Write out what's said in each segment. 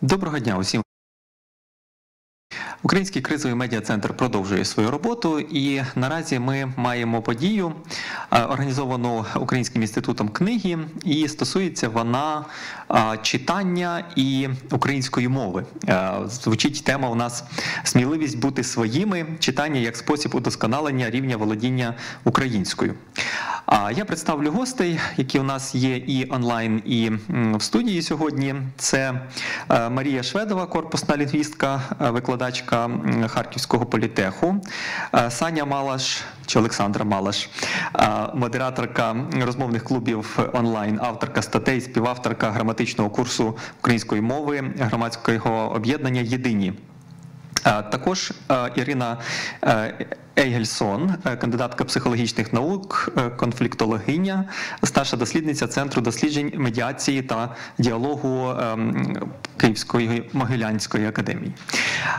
Доброго дня усім. Український кризовий медіа-центр продовжує свою роботу, і наразі ми маємо подію, е, організовану Українським інститутом книги, і стосується вона е, читання і української мови. Е, Звучить тема у нас сміливість бути своїми, читання як спосіб удосконалення рівня володіння українською. А я представлю гостей, які у нас є і онлайн, і в студії сьогодні. Це Марія Шведова, корпусна лінгвістка, викладачка м, Харківського політеху, е, Саня Малаш чи Олександра Малаш, е, модераторка розмовних клубів онлайн, авторка статей, співавторка граматичного курсу української мови громадського об'єднання Єдині. Е, Також е, Ірина е, Ейгельсон, е, кандидатка психологічних наук, е, конфліктологиня, старша дослідниця Центру досліджень медіації та діалогу ем, Київської Могилянської академії.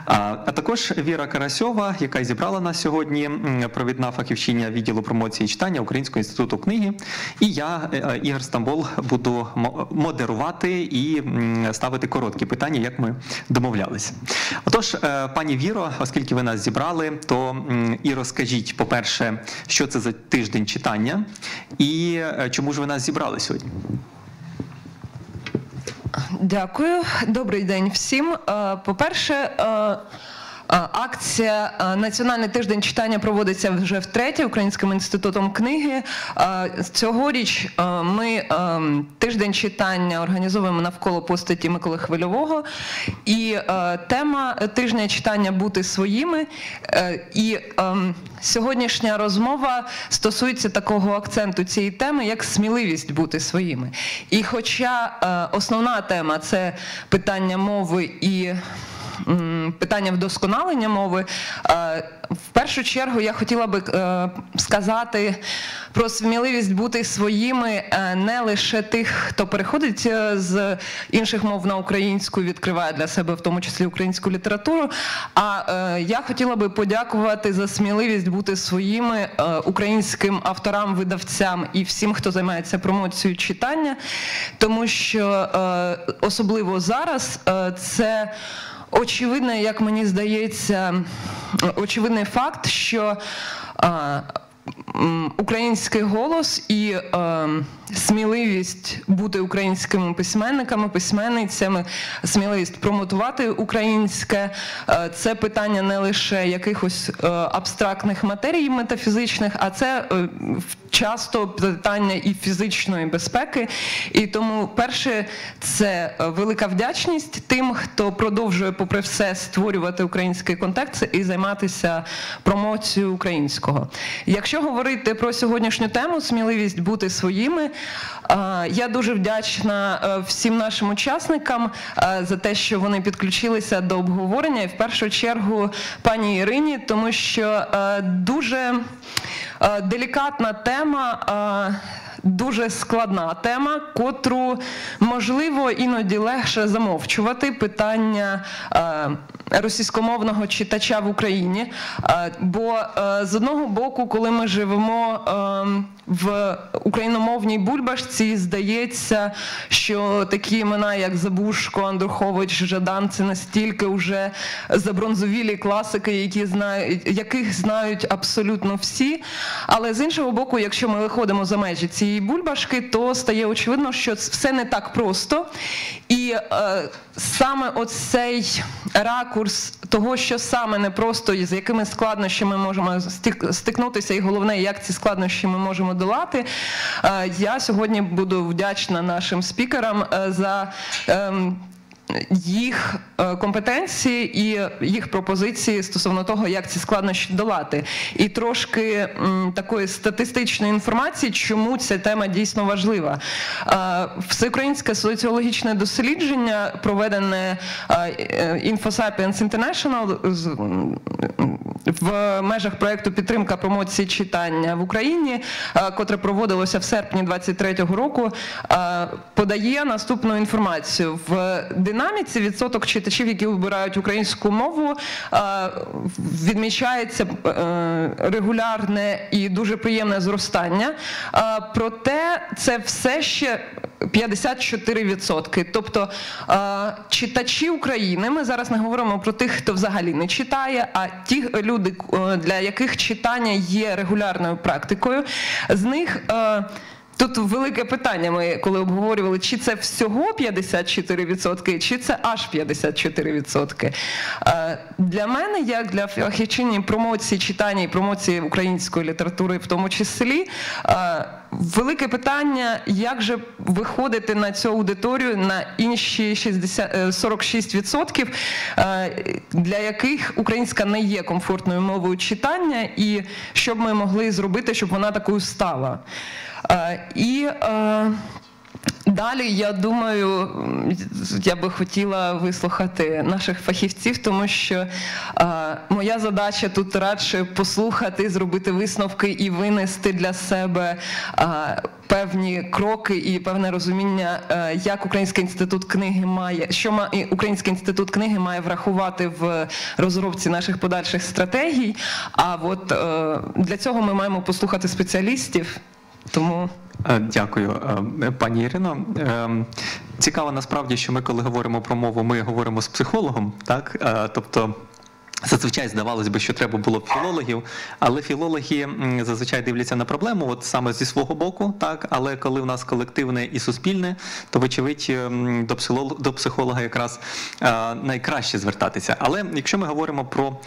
А також Віра Карасьова, яка зібрала нас сьогодні, провідна фахівчиня відділу промоції читання Українського інституту книги. І я, е, Ігор Стамбол, буду модерувати і ставити короткі питання, як ми домовлялися. Отож, пані Віро, оскільки ви нас зібрали, то і розкажіть, по-перше, що це за тиждень читання, і е, чому ж ви нас зібрали сьогодні? Дякую, добрий день всім. Е, По-перше, е, акція е, Національний тиждень читання проводиться вже втретє Українським інститутом книги. Е, Цьогоріч е, ми е, тиждень читання організовуємо навколо постаті Миколи Хвильового. І е, тема тижня читання бути своїми. Е, І сьогоднішня розмова стосується такого акценту цієї теми, як сміливість бути своїми. І хоча е, основна тема це питання мови і питання вдосконалення мови, е, в першу чергу я хотіла би е, сказати про сміливість бути своїми е, не лише тих, хто переходить з інших мов на українську, відкриває для себе в тому числі українську літературу. А я хотіла би подякувати за сміливість бути своїми українським авторам, видавцям і всім, хто займається промоцією читання, тому що особливо зараз це. Очевидно, як мені здається, очевидний факт, що український голос і е, сміливість бути українськими письменниками, письменницями, сміливість промотувати українське е, це питання не лише якихось е, абстрактних матерій метафізичних, а це е, часто питання і фізичної безпеки. І тому, перше, це велика вдячність тим, хто продовжує, попри все, створювати український контекст і займатися промоцією українського. Якщо говорити про сьогоднішню тему сміливість бути своїми, я дуже вдячна е, всім нашим учасникам е, за те, що вони підключилися до обговорення, і в першу чергу пані Ірині, тому що е, дуже е, делікатна тема. е, Дуже складна тема, котру можливо іноді легше замовчувати питання е, російськомовного читача в Україні. Е, бо е, з одного боку, коли ми живемо е, в україномовній бульбашці, здається, що такі імена, як Забушко, Андрухович, Жадан, це настільки вже забронзовілі класики, які знають, яких знають абсолютно всі. Але з іншого боку, якщо ми виходимо за межі цієї бульбашки, то стає очевидно, що все не так просто. І е, саме оцей ракурс того, що саме непросто і з якими складнощами можемо стик- стикнутися, і головне, як ці складнощі ми можемо долати. Е, я сьогодні буду вдячна нашим спікерам е, за. Їх е, компетенції і їх пропозиції стосовно того, як ці складнощі долати, і трошки такої статистичної інформації, чому ця тема дійсно важлива. Е, Всеукраїнське соціологічне дослідження, проведене е, InfoSapiens International в межах проєкту підтримка промоції читання в Україні, котре проводилося в серпні 23-го року, подає наступну інформацію в динаміці. Відсоток читачів, які вибирають українську мову, е, відмічається е, регулярне і дуже приємне зростання. Е, Проте це все ще 54%. Тобто читачі України, ми зараз не говоримо про тих, хто взагалі не читає, а ті люди, для яких читання є регулярною практикою, з них. Тут велике питання. Ми коли обговорювали, чи це всього 54%, чи це аж 54%. Е, Для мене, як для фахівчині промоції читання і промоції української літератури, в тому числі, е, велике питання, як же виходити на цю аудиторію на інші 60, е, 46%, е, для яких українська не є комфортною мовою читання, і що б ми могли зробити, щоб вона такою стала. Е, І е, далі я думаю, я би хотіла вислухати наших фахівців, тому що е, моя задача тут радше послухати, зробити висновки і винести для себе. е, Певні кроки і певне розуміння, е, як Український інститут книги має, що ма- Український інститут книги має врахувати в розробці наших подальших стратегій. А от е, для цього ми маємо послухати спеціалістів. Тому Дякую, е, пані Ірино. Е, Цікаво насправді, що ми, коли говоримо про мову, ми говоримо з психологом, так? Е, Тобто. Зазвичай здавалось би, що треба було б філологів, але філологи зазвичай дивляться на проблему, от саме зі свого боку, так. Але коли в нас колективне і суспільне, то вочевидь до психолога, якраз е, найкраще звертатися. Але якщо ми говоримо про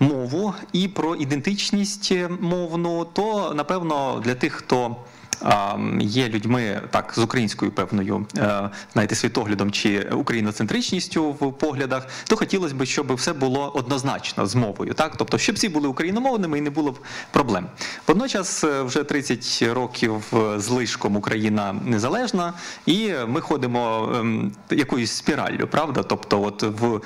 мову і про ідентичність мовну, то напевно для тих, хто є людьми так з українською певною, е, знаєте, світоглядом чи україноцентричністю в поглядах, то хотілося б, щоб все було однозначно з мовою, так тобто, щоб всі були україномовними і не було б проблем. Водночас, е, вже 30 років е, з лишком Україна незалежна, і ми ходимо ем, якоюсь спіраллю, правда? Тобто, от в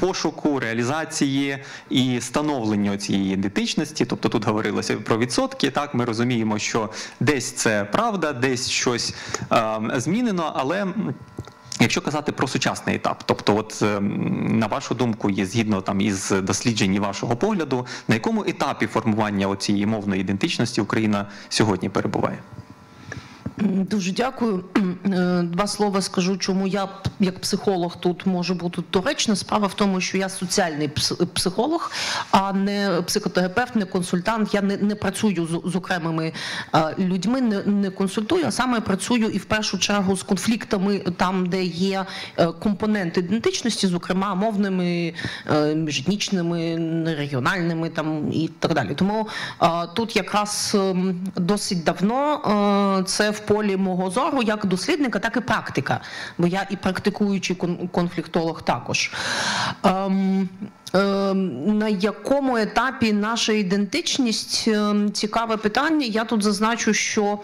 пошуку, реалізації і становленню цієї ідентичності, тобто тут говорилося про відсотки, так ми розуміємо, що десь це правда, десь щось ем, змінено, але. Якщо казати про сучасний етап, тобто, от ем, на вашу думку, є згідно там із досліджень вашого погляду, на якому етапі формування цієї мовної ідентичності Україна сьогодні перебуває? Дуже дякую. Е, Два слова скажу, чому я як психолог тут можу бути доречна. Справа в тому, що я соціальний пс- психолог, а не психотерапевт, не консультант. Я не, не працюю з, з окремими е, людьми, не, не консультую, а саме працюю і в першу чергу з конфліктами там, де є е, компоненти ідентичності, зокрема мовними, міжетнічними, регіональними там і так далі. Тому тут якраз ем, досить давно це в полі мого зору як дослідника, так і практика. Бо я і практикуючий кон- конфліктолог також. Ем, на якому етапі наша ідентичність ем, цікаве питання. Я тут зазначу, що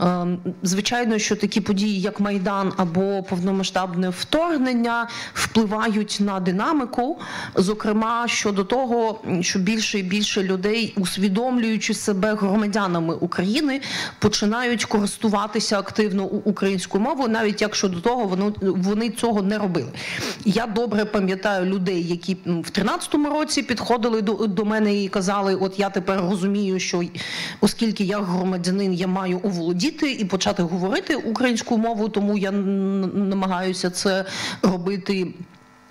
ем, звичайно, що такі події, як Майдан або повномасштабне вторгнення, впливають на динаміку. Зокрема, щодо того, що більше і більше людей, усвідомлюючи себе громадянами України, починають користуватися активно українською мовою, навіть якщо до того вони, вони цього не робили. Я добре пам'ятаю людей, які в 13-му році підходили до, до мене і казали: От я тепер розумію, що оскільки я громадянин, я маю оволодіти і почати говорити українську мову, тому я намагаюся це робити.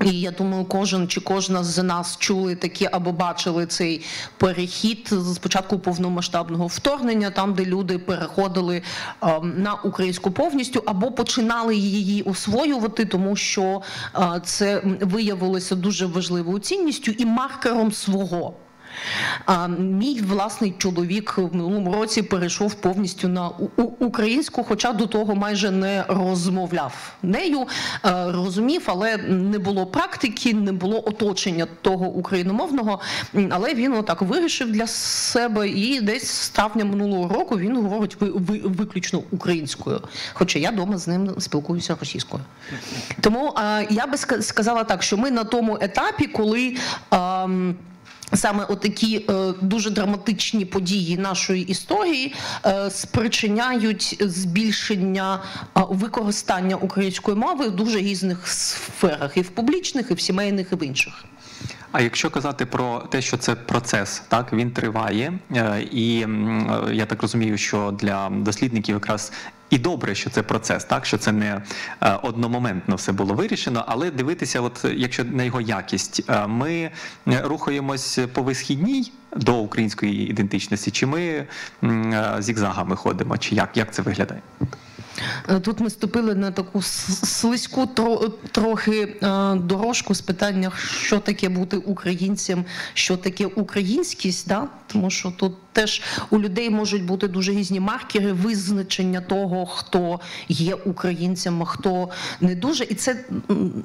І я думаю, кожен чи кожна з нас чули такі або бачили цей перехід з початку повномасштабного вторгнення, там де люди переходили ем, на українську повністю або починали її освоювати, тому що е, це виявилося дуже важливою цінністю і маркером свого. Мій власний чоловік в минулому році перейшов повністю на українську, хоча до того майже не розмовляв нею, е, розумів, але не було практики, не було оточення того україномовного. Але він отак вирішив для себе, і десь з травня минулого року він говорить ви- ви- виключно українською. Хоча я вдома з ним спілкуюся російською. Тому я би сказала так, що ми на тому етапі, коли. Саме отакі е, дуже драматичні події нашої історії е, спричиняють збільшення е, використання української мови в дуже різних сферах, і в публічних, і в сімейних, і в інших. А якщо казати про те, що це процес, так він триває, е, і е, я так розумію, що для дослідників якраз І добре, що це процес, так що це не е, одномоментно все було вирішено, але дивитися, от якщо на його якість, е, ми рухаємось по висхідній до української ідентичності, чи ми е, зігзагами ходимо, чи як, як це виглядає? Е, Тут ми ступили на таку слизьку трохи е, дорожку з питання, що таке бути українцем, що таке українськість, да? тому що тут теж у людей можуть бути дуже різні маркери визначення того, хто є українцем, а хто не дуже. І це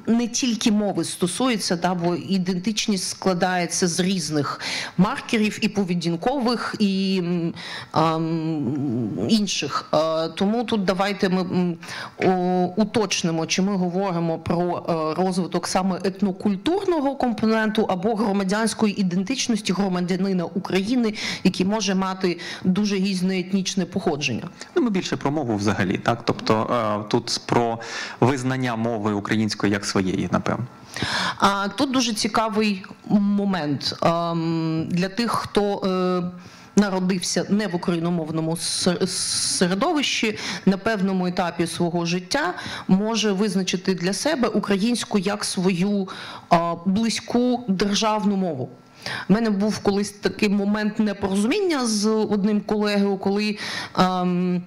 не тільки мови стосується, да, бо ідентичність складається з різних маркерів і поведінкових, і ам, інших. Е, Тому тут давайте ми о, уточнимо, чи ми говоримо про е, розвиток саме етнокультурного компоненту або громадянської ідентичності громадянина України, який може мати дуже різне етнічне походження. Ну, ми більше про мову взагалі, так? Тобто е, тут про визнання мови української як своєї, напевно. А тут дуже цікавий момент ем, для тих, хто. Народився не в україномовному середовищі на певному етапі свого життя може визначити для себе українську як свою близьку державну мову. У мене був колись такий момент непорозуміння з одним колегою, коли. ем,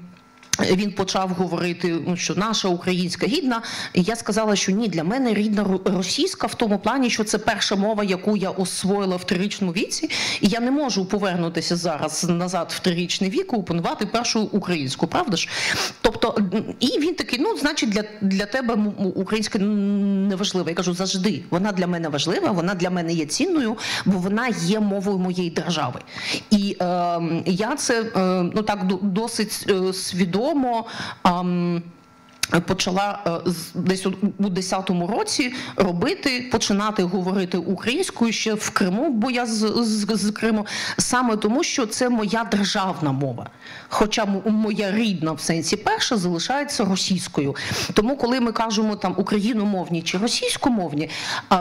він почав говорити, ну, що наша українська гідна. Я сказала, що ні, для мене рідна російська в тому плані, що це перша мова, яку я освоїла в трирічному віці, і я не можу повернутися зараз назад в трирічний вік і опанувати першу українську, правда ж? Тобто, і він такий: ну, значить, для, для тебе українська не важлива. Я кажу, завжди. Вона для мене важлива, вона для мене є цінною, бо вона є мовою моєї держави. І е, я це е, ну так досить е, свідомо. Ем, Почала е, десь у 10-му році робити, починати говорити українською ще в Криму, бо я з, з, з Криму, саме тому, що це моя державна мова. Хоча моя рідна в сенсі перша залишається російською. Тому, коли ми кажемо там україномовні чи російськомовні,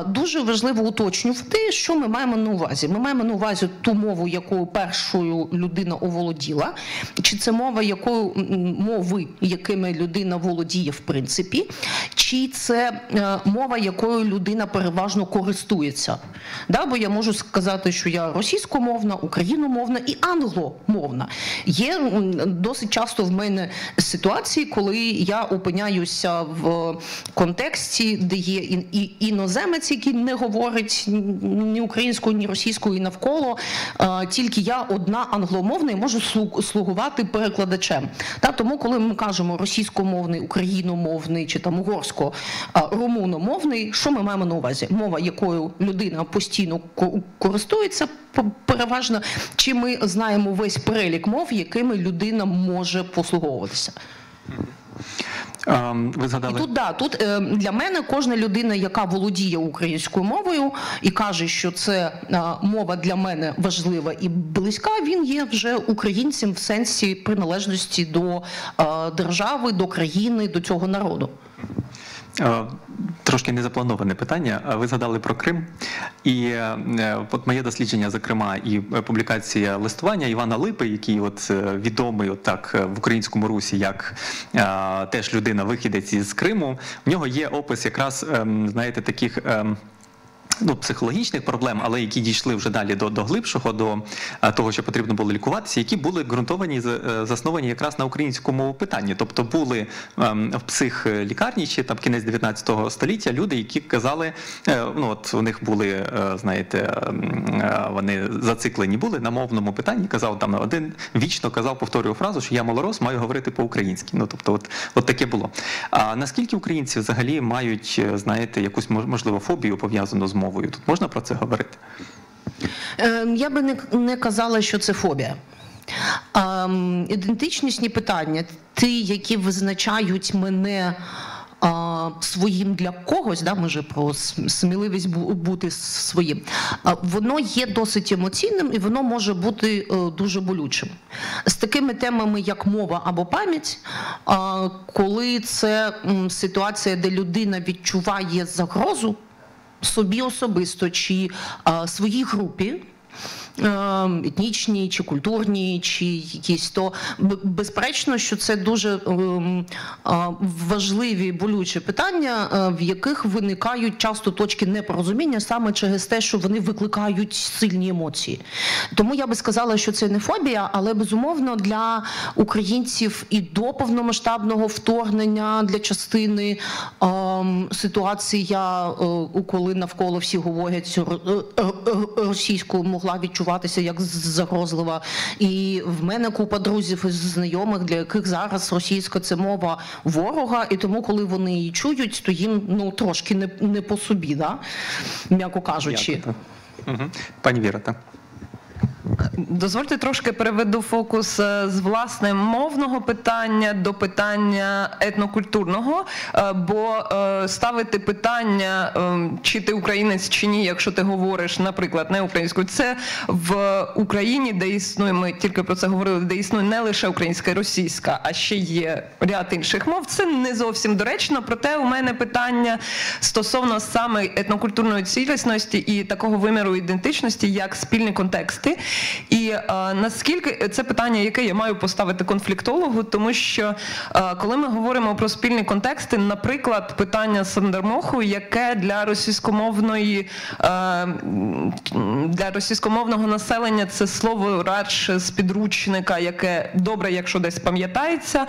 дуже важливо уточнювати, що ми маємо на увазі. Ми маємо на увазі ту мову, якою першою людина оволоділа, чи це мова, якою мови, якими людина володіє в принципі, чи це е, мова, якою людина переважно користується. Да? Бо я можу сказати, що я російськомовна, україномовна і англомовна. Є досить часто в мене ситуації, коли я опиняюся в контексті, де є і, іноземець, який не говорить ні українською, ні російською і навколо. е, Тільки я одна англомовна і можу слугувати перекладачем. Та тому, коли ми кажемо російськомовний, україномовний чи там угорсько румуномовний, що ми маємо на увазі? Мова, якою людина постійно користується переважно, чи ми знаємо весь перелік мов, якими людина може послуговуватися. Ви І тут да, тут е, для мене кожна людина, яка володіє українською мовою і каже, що це е, мова для мене важлива і близька, він є вже українцем в сенсі приналежності до е, держави, до країни, до цього народу. Е, Трошки незаплановане питання. Е, Ви згадали про Крим, і е, от моє дослідження, зокрема, і публікація листування Івана Липи, який от відомий от так в українському русі, як теж людина вихідець із Криму. В нього є опис якраз ем, знаєте таких. Ну, психологічних проблем, але які дійшли вже далі до, до глибшого, до е, того, що потрібно було лікуватися, які були ґрунтовані, е, засновані якраз на українському питанні. Тобто були ем, в психлікарні чи там кінець 19 століття люди, які казали, е, ну от у них були, знаєте, ем, вони зациклені були на мовному питанні. Казав там один вічно казав, повторював фразу, що я малорос, маю говорити по-українськи. Ну тобто, от, от таке було. А наскільки українці взагалі мають, знаєте, якусь мож- можливо фобію пов'язану з мовою? Тут можна про це говорити? Е, Я би не, казала, що це фобія. Ем, ідентичнісні питання, ті, які визначають мене а, своїм для когось, да, ми же про сміливість бути своїм, а, воно є досить емоційним і воно може бути е, дуже болючим. З такими темами, як мова або пам'ять, коли це ситуація, де людина відчуває загрозу собі особисто чи а, своїй групі. Е, етнічні чи культурні, чи якісь, то безперечно, що це дуже ем, важливі болючі питання, е, в яких виникають часто точки непорозуміння саме через те, що вони викликають сильні емоції. Тому я би сказала, що це не фобія, але безумовно для українців і до повномасштабного вторгнення для частини ем, ситуація, е, коли навколо всі говорять, російською могла відчуватися як загрозлива. І в мене купа друзів і знайомих, для яких зараз російська це мова ворога, і тому, коли вони її чують, то їм ну трошки не, не по собі, да? м'яко кажучи. Угу. Пані Віра, так. Дозвольте трошки переведу фокус е, з власне мовного питання до питання етнокультурного, е, бо е, ставити питання, чи ти українець чи ні, якщо ти говориш, наприклад, не українською, це в Україні, де існує, ми тільки про це говорили, де існує не лише українська і російська, а ще є ряд інших мов. Це не зовсім доречно. Проте у мене питання стосовно саме етнокультурної цілісності і такого виміру ідентичності, як спільні контексти. І е, наскільки це питання, яке я маю поставити конфліктологу, тому що е, коли ми говоримо про спільні контексти, наприклад, питання Сандермоху, яке для російськомовної е, для російськомовного населення це слово радше з підручника, яке добре, якщо десь пам'ятається,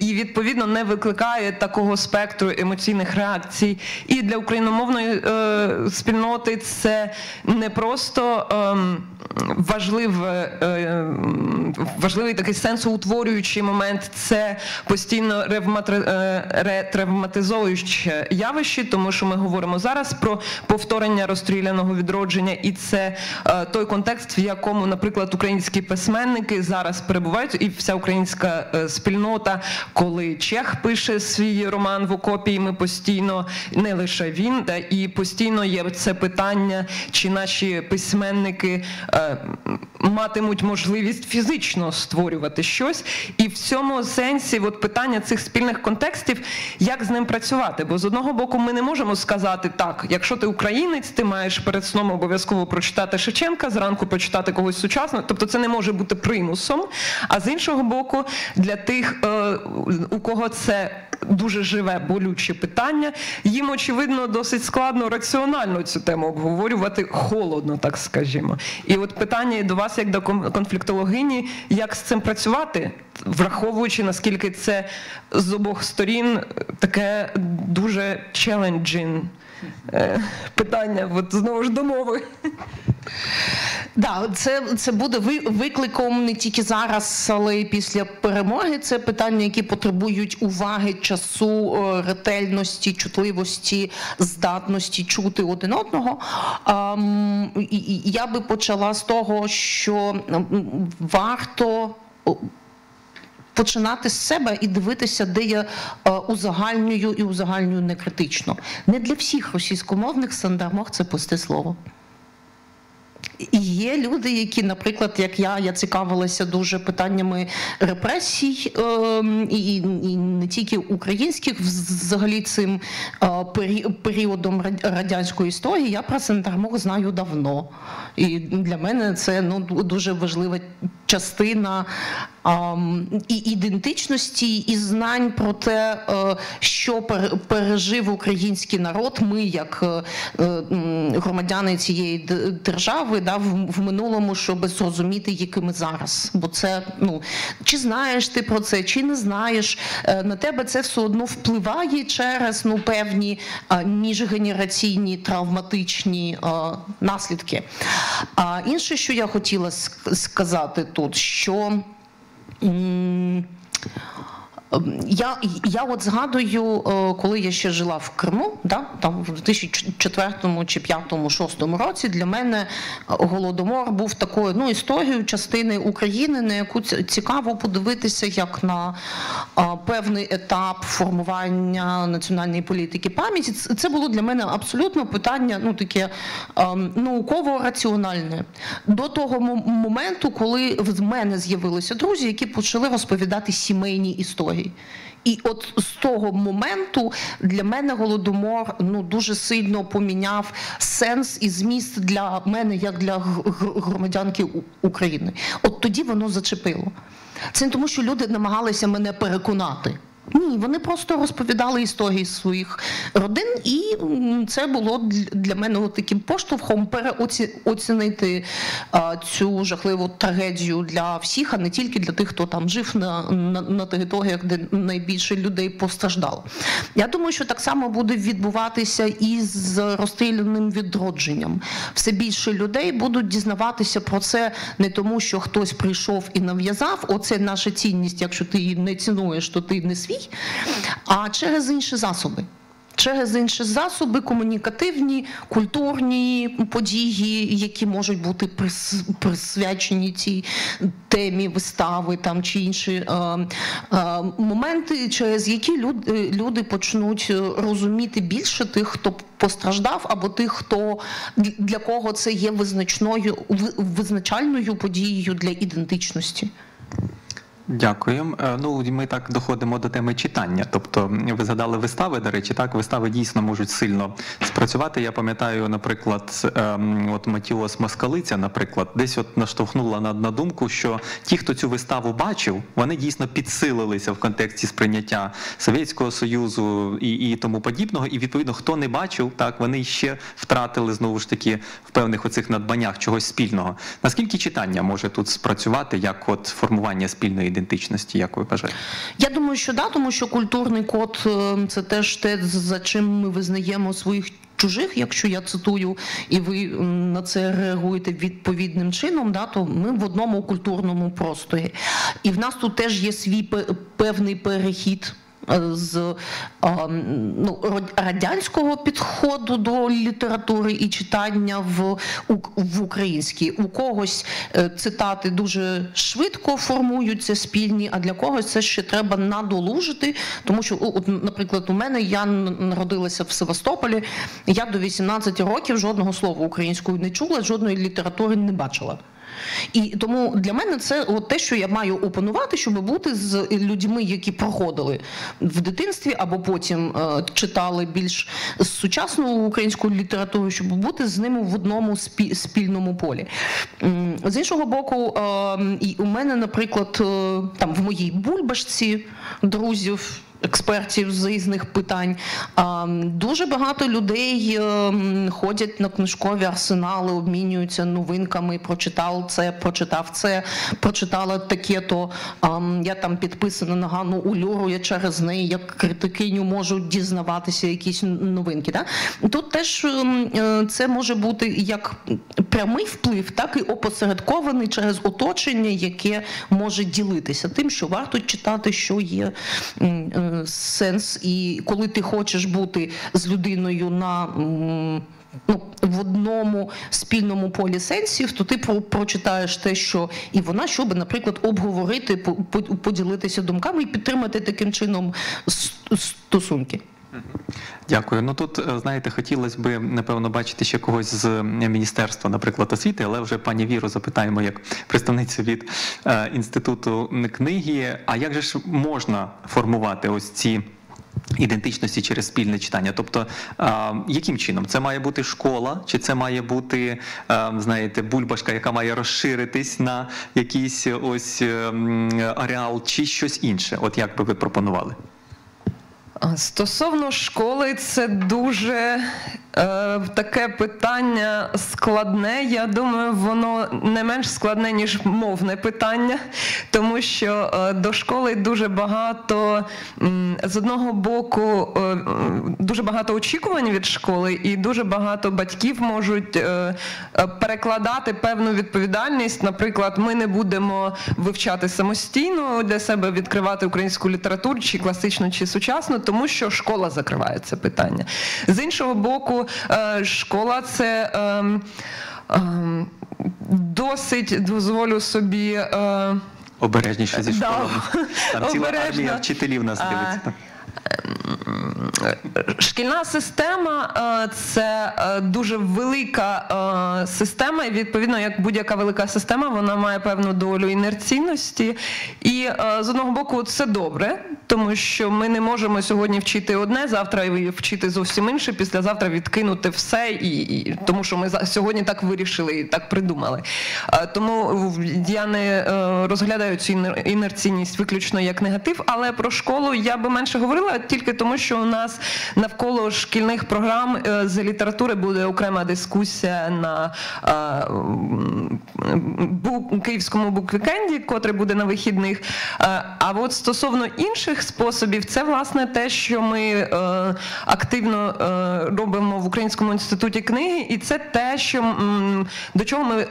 і відповідно не викликає такого спектру емоційних реакцій. І для україномовної е, спільноти це не просто. ем, важливе, е, важливий такий сенсоутворюючий момент це постійно е, явище, тому що ми говоримо зараз про повторення розстріляного відродження, і це е, той контекст, в якому, наприклад, українські письменники зараз перебувають, і вся українська спільнота, коли Чех пише свій роман в окопі, ми постійно не лише він, та і постійно є це питання, чи наші письменники матимуть можливість фізично створювати щось. І в цьому сенсі от питання цих спільних контекстів, як з ним працювати. Бо з одного боку, ми не можемо сказати так, якщо ти українець, ти маєш перед сном обов'язково прочитати Шевченка, зранку почитати когось сучасного. Тобто це не може бути примусом. А з іншого боку, для тих, е, у кого це дуже живе болюче питання. Їм, очевидно, досить складно раціонально цю тему обговорювати холодно, так скажімо. І от питання до вас, як до кон- конфліктологині, як з цим працювати, враховуючи наскільки це з обох сторін таке дуже е, питання, от знову ж до мови. Да, це, це буде викликом не тільки зараз, але й після перемоги. Це питання, які потребують уваги, часу, е, ретельності, чутливості, здатності чути один одного. Я би почала з того, що варто. Починати з себе і дивитися, де я е, узагальнюю і узагальнюю не критично. Не для всіх російськомовних сандармох це пусте слово. І є люди, які, наприклад, як я, я цікавилася дуже питаннями репресій, ем, і, і не тільки українських, взагалі цим е, пері- періодом радянської історії. Я про Сендармох знаю давно. І для мене це ну, дуже важлива частина ем, і ідентичності, і знань про те, е, що пер- пережив український народ. Ми, як е, е, громадяни цієї д- держави, да, в, в минулому, щоб зрозуміти, якими зараз. Бо це ну чи знаєш ти про це, чи не знаєш. Е, На тебе це все одно впливає через ну певні а, міжгенераційні травматичні а, наслідки. А інше, що я хотіла сказати тут, що. м, Я, я от згадую, е, коли я ще жила в Криму, да, там в 2004 чи 2005, 6 році для мене е, голодомор був такою ну, історією частини України, на яку цікаво подивитися як на а, певний етап формування національної політики пам'яті. Це було для мене абсолютно питання, ну таке ем, науково-раціональне. До того моменту, коли в мене з'явилися друзі, які почали розповідати сімейні історії. І от з того моменту для мене голодомор ну дуже сильно поміняв сенс і зміст для мене, як для громадянки України. От тоді воно зачепило. Це не тому, що люди намагалися мене переконати. Ні, вони просто розповідали історії своїх родин, і це було для мене таким поштовхом переоцінити цю жахливу трагедію для всіх, а не тільки для тих, хто там жив на, на, на територіях, де найбільше людей постраждало. Я думаю, що так само буде відбуватися і з розстріляним відродженням. Все більше людей будуть дізнаватися про це не тому, що хтось прийшов і нав'язав. Оце наша цінність. Якщо ти її не цінуєш, то ти не свій, а через інші засоби. Через інші засоби комунікативні, культурні події, які можуть бути присвячені цій темі вистави там чи інші е, е, моменти, через які люди, люди почнуть е, розуміти більше тих, хто постраждав, або тих, хто для кого це є визначною визначальною подією для ідентичності. Дякую. Е, Ну ми так доходимо до теми читання. Тобто, ви згадали вистави. До речі, так вистави дійсно можуть сильно спрацювати. Я пам'ятаю, наприклад, ем, от Матіос Москалиця, наприклад, десь от наштовхнула на, на думку, що ті, хто цю виставу бачив, вони дійсно підсилилися в контексті сприйняття Совєтського Союзу і, і тому подібного. І відповідно, хто не бачив, так вони ще втратили знову ж таки в певних оцих надбаннях чогось спільного. Наскільки читання може тут спрацювати як от формування спільної ідентичності, як ви бажаєте? Я думаю, що да, тому що культурний код е, це теж те, за чим ми визнаємо своїх. Чужих, якщо я цитую, і ви на це реагуєте відповідним чином, да, то ми в одному культурному просторі. І в нас тут теж є свій пе- певний перехід з ну, радянського підходу до літератури і читання в, в українській. У когось е, цитати дуже швидко формуються спільні, а для когось це ще треба надолужити. Тому що, от, наприклад, у мене я народилася в Севастополі, я до 18 років жодного слова українською не чула, жодної літератури не бачила. І тому для мене це от те, що я маю опанувати, щоб бути з людьми, які проходили в дитинстві, або потім е, читали більш сучасну українську літературу, щоб бути з ними в одному спі- спільному полі. З іншого боку, е, і у мене, наприклад, е, там в моїй бульбашці друзів. Експертів з різних питань. Дуже багато людей ем, ходять на книжкові арсенали, обмінюються новинками. Прочитав це, прочитав це, прочитала таке. То я там підписана на Ганну Улюру. Я через неї, як критикиню, можу дізнаватися якісь новинки. Да? Тут теж ем, е, це може бути як прямий вплив, так і опосередкований через оточення, яке може ділитися тим, що варто читати, що є е, сенс, і коли ти хочеш бути з людиною на ну, в одному спільному полі сенсів, то ти про- прочитаєш те, що і вона, щоб, наприклад, обговорити, по- по- поділитися думками і підтримати таким чином стосунки. Дякую. Ну тут е, знаєте, хотілося б напевно бачити ще когось з е, міністерства, наприклад, освіти, але вже пані Віру запитаємо як представницю від е, інституту книги. А як же ж можна формувати ось ці? Ідентичності через спільне читання, тобто яким чином це має бути школа, чи це має бути знаєте, бульбашка, яка має розширитись на якийсь ось ем, ареал, чи щось інше? От як би ви пропонували? Стосовно школи, це дуже е, таке питання складне. Я думаю, воно не менш складне, ніж мовне питання, тому що е, до школи дуже багато з одного боку е, дуже багато очікувань від школи, і дуже багато батьків можуть е, е, перекладати певну відповідальність. Наприклад, ми не будемо вивчати самостійно для себе відкривати українську літературу, чи класичну, чи сучасну, тому що школа закриває це питання. З іншого боку, е, школа це. ем, ем, Досить дозволю собі е, Обережніше зі Да. Там ціла армія вчителів нас дивиться. Шкільна система е, це е, дуже велика е, система, і відповідно, як будь-яка велика система, вона має певну долю інерційності. І з одного боку, це добре, тому що ми не можемо сьогодні вчити одне, завтра вчити зовсім інше, післязавтра відкинути все, і, і тому що ми сьогодні так вирішили і так придумали. Тому я не розглядаю цю інерційність виключно як негатив, але про школу я би менше говорила тільки тому, що у нас навколо шкільних програм е, з літератури буде окрема дискусія на е, київському буквікенді, котрий буде на вихідних. Е, А от стосовно інших способів, це власне те, що ми активно робимо в Українському інституті книги, і це те, що до чого ми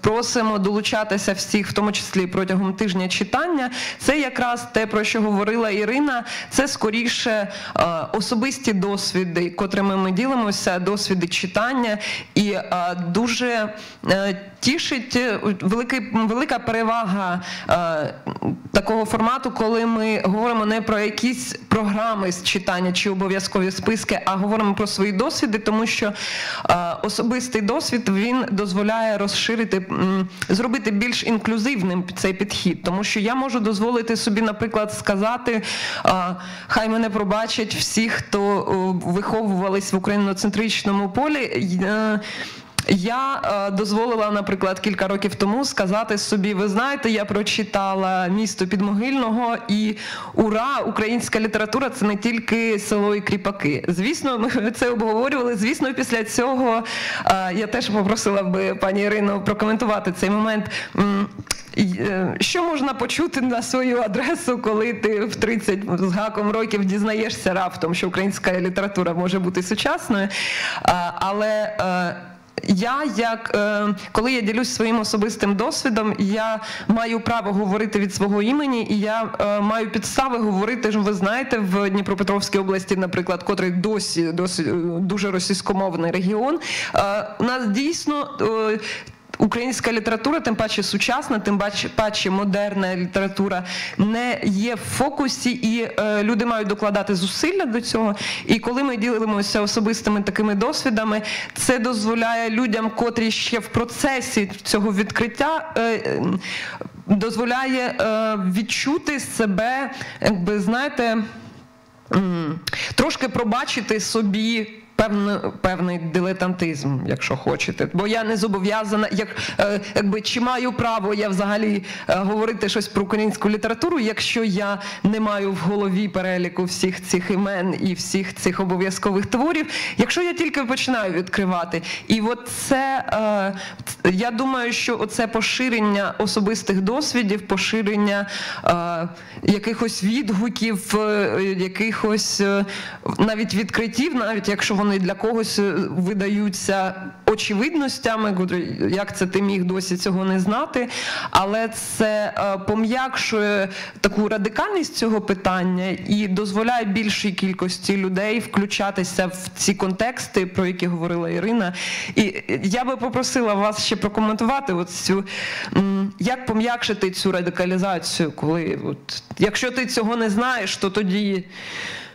просимо долучатися всіх, в тому числі протягом тижня читання. Це якраз те, про що говорила Ірина. Це скоріше е, особисті досвіди, котрими ми ділимося, досвіди читання, і е, дуже е, тішить е, великий, велика перевага е, такого формату, коли ми говоримо не про якісь програми з читання чи обов'язкові списки, а говоримо про свої досвіди, тому що е, особистий досвід він дозволяє розширити, зробити більш інклюзивним цей підхід, тому що я можу дозволити собі, наприклад, сказати, е, хай мене пробачать всі, хто виховувались в україноцентричному полі. е, я е, дозволила, наприклад, кілька років тому сказати собі: ви знаєте, я прочитала місто Підмогильного і ура, українська література це не тільки село і кріпаки. Звісно, ми це обговорювали. Звісно, після цього е, я теж попросила би пані Ірину прокоментувати цей момент. Е, Що можна почути на свою адресу, коли ти в 30 з гаком років дізнаєшся раптом, що українська література може бути сучасною? Але е, я, як е, коли я ділюсь своїм особистим досвідом, я маю право говорити від свого імені, і я е, маю підстави говорити, Ж ви знаєте, в Дніпропетровській області, наприклад, котрий досі, досі е, дуже російськомовний регіон, е, у нас дійсно. Українська література, тим паче сучасна, тим паче, модерна література не є в фокусі, і е, люди мають докладати зусилля до цього. І коли ми ділимося особистими такими досвідами, це дозволяє людям, котрі ще в процесі цього відкриття. Е, Дозволяє е, відчути себе, якби знаєте, трошки пробачити собі. Певний, певний дилетантизм, якщо хочете, бо я не зобов'язана, як е, якби чи маю право я взагалі е, говорити щось про українську літературу, якщо я не маю в голові переліку всіх цих імен і всіх цих обов'язкових творів, якщо я тільки починаю відкривати, і от це е, я думаю, що оце поширення особистих досвідів, поширення якихось відгуків, якихось навіть відкриттів, навіть якщо вони для когось е, видаються очевидностями, як це ти міг досі цього не знати, але це е, пом'якшує таку радикальність цього питання і дозволяє більшій кількості людей включатися в ці контексти, про які говорила Ірина. І е, я би попросила вас ще прокоментувати от як пом'якшити цю радикалізацію, коли от, якщо ти цього не знаєш, то тоді.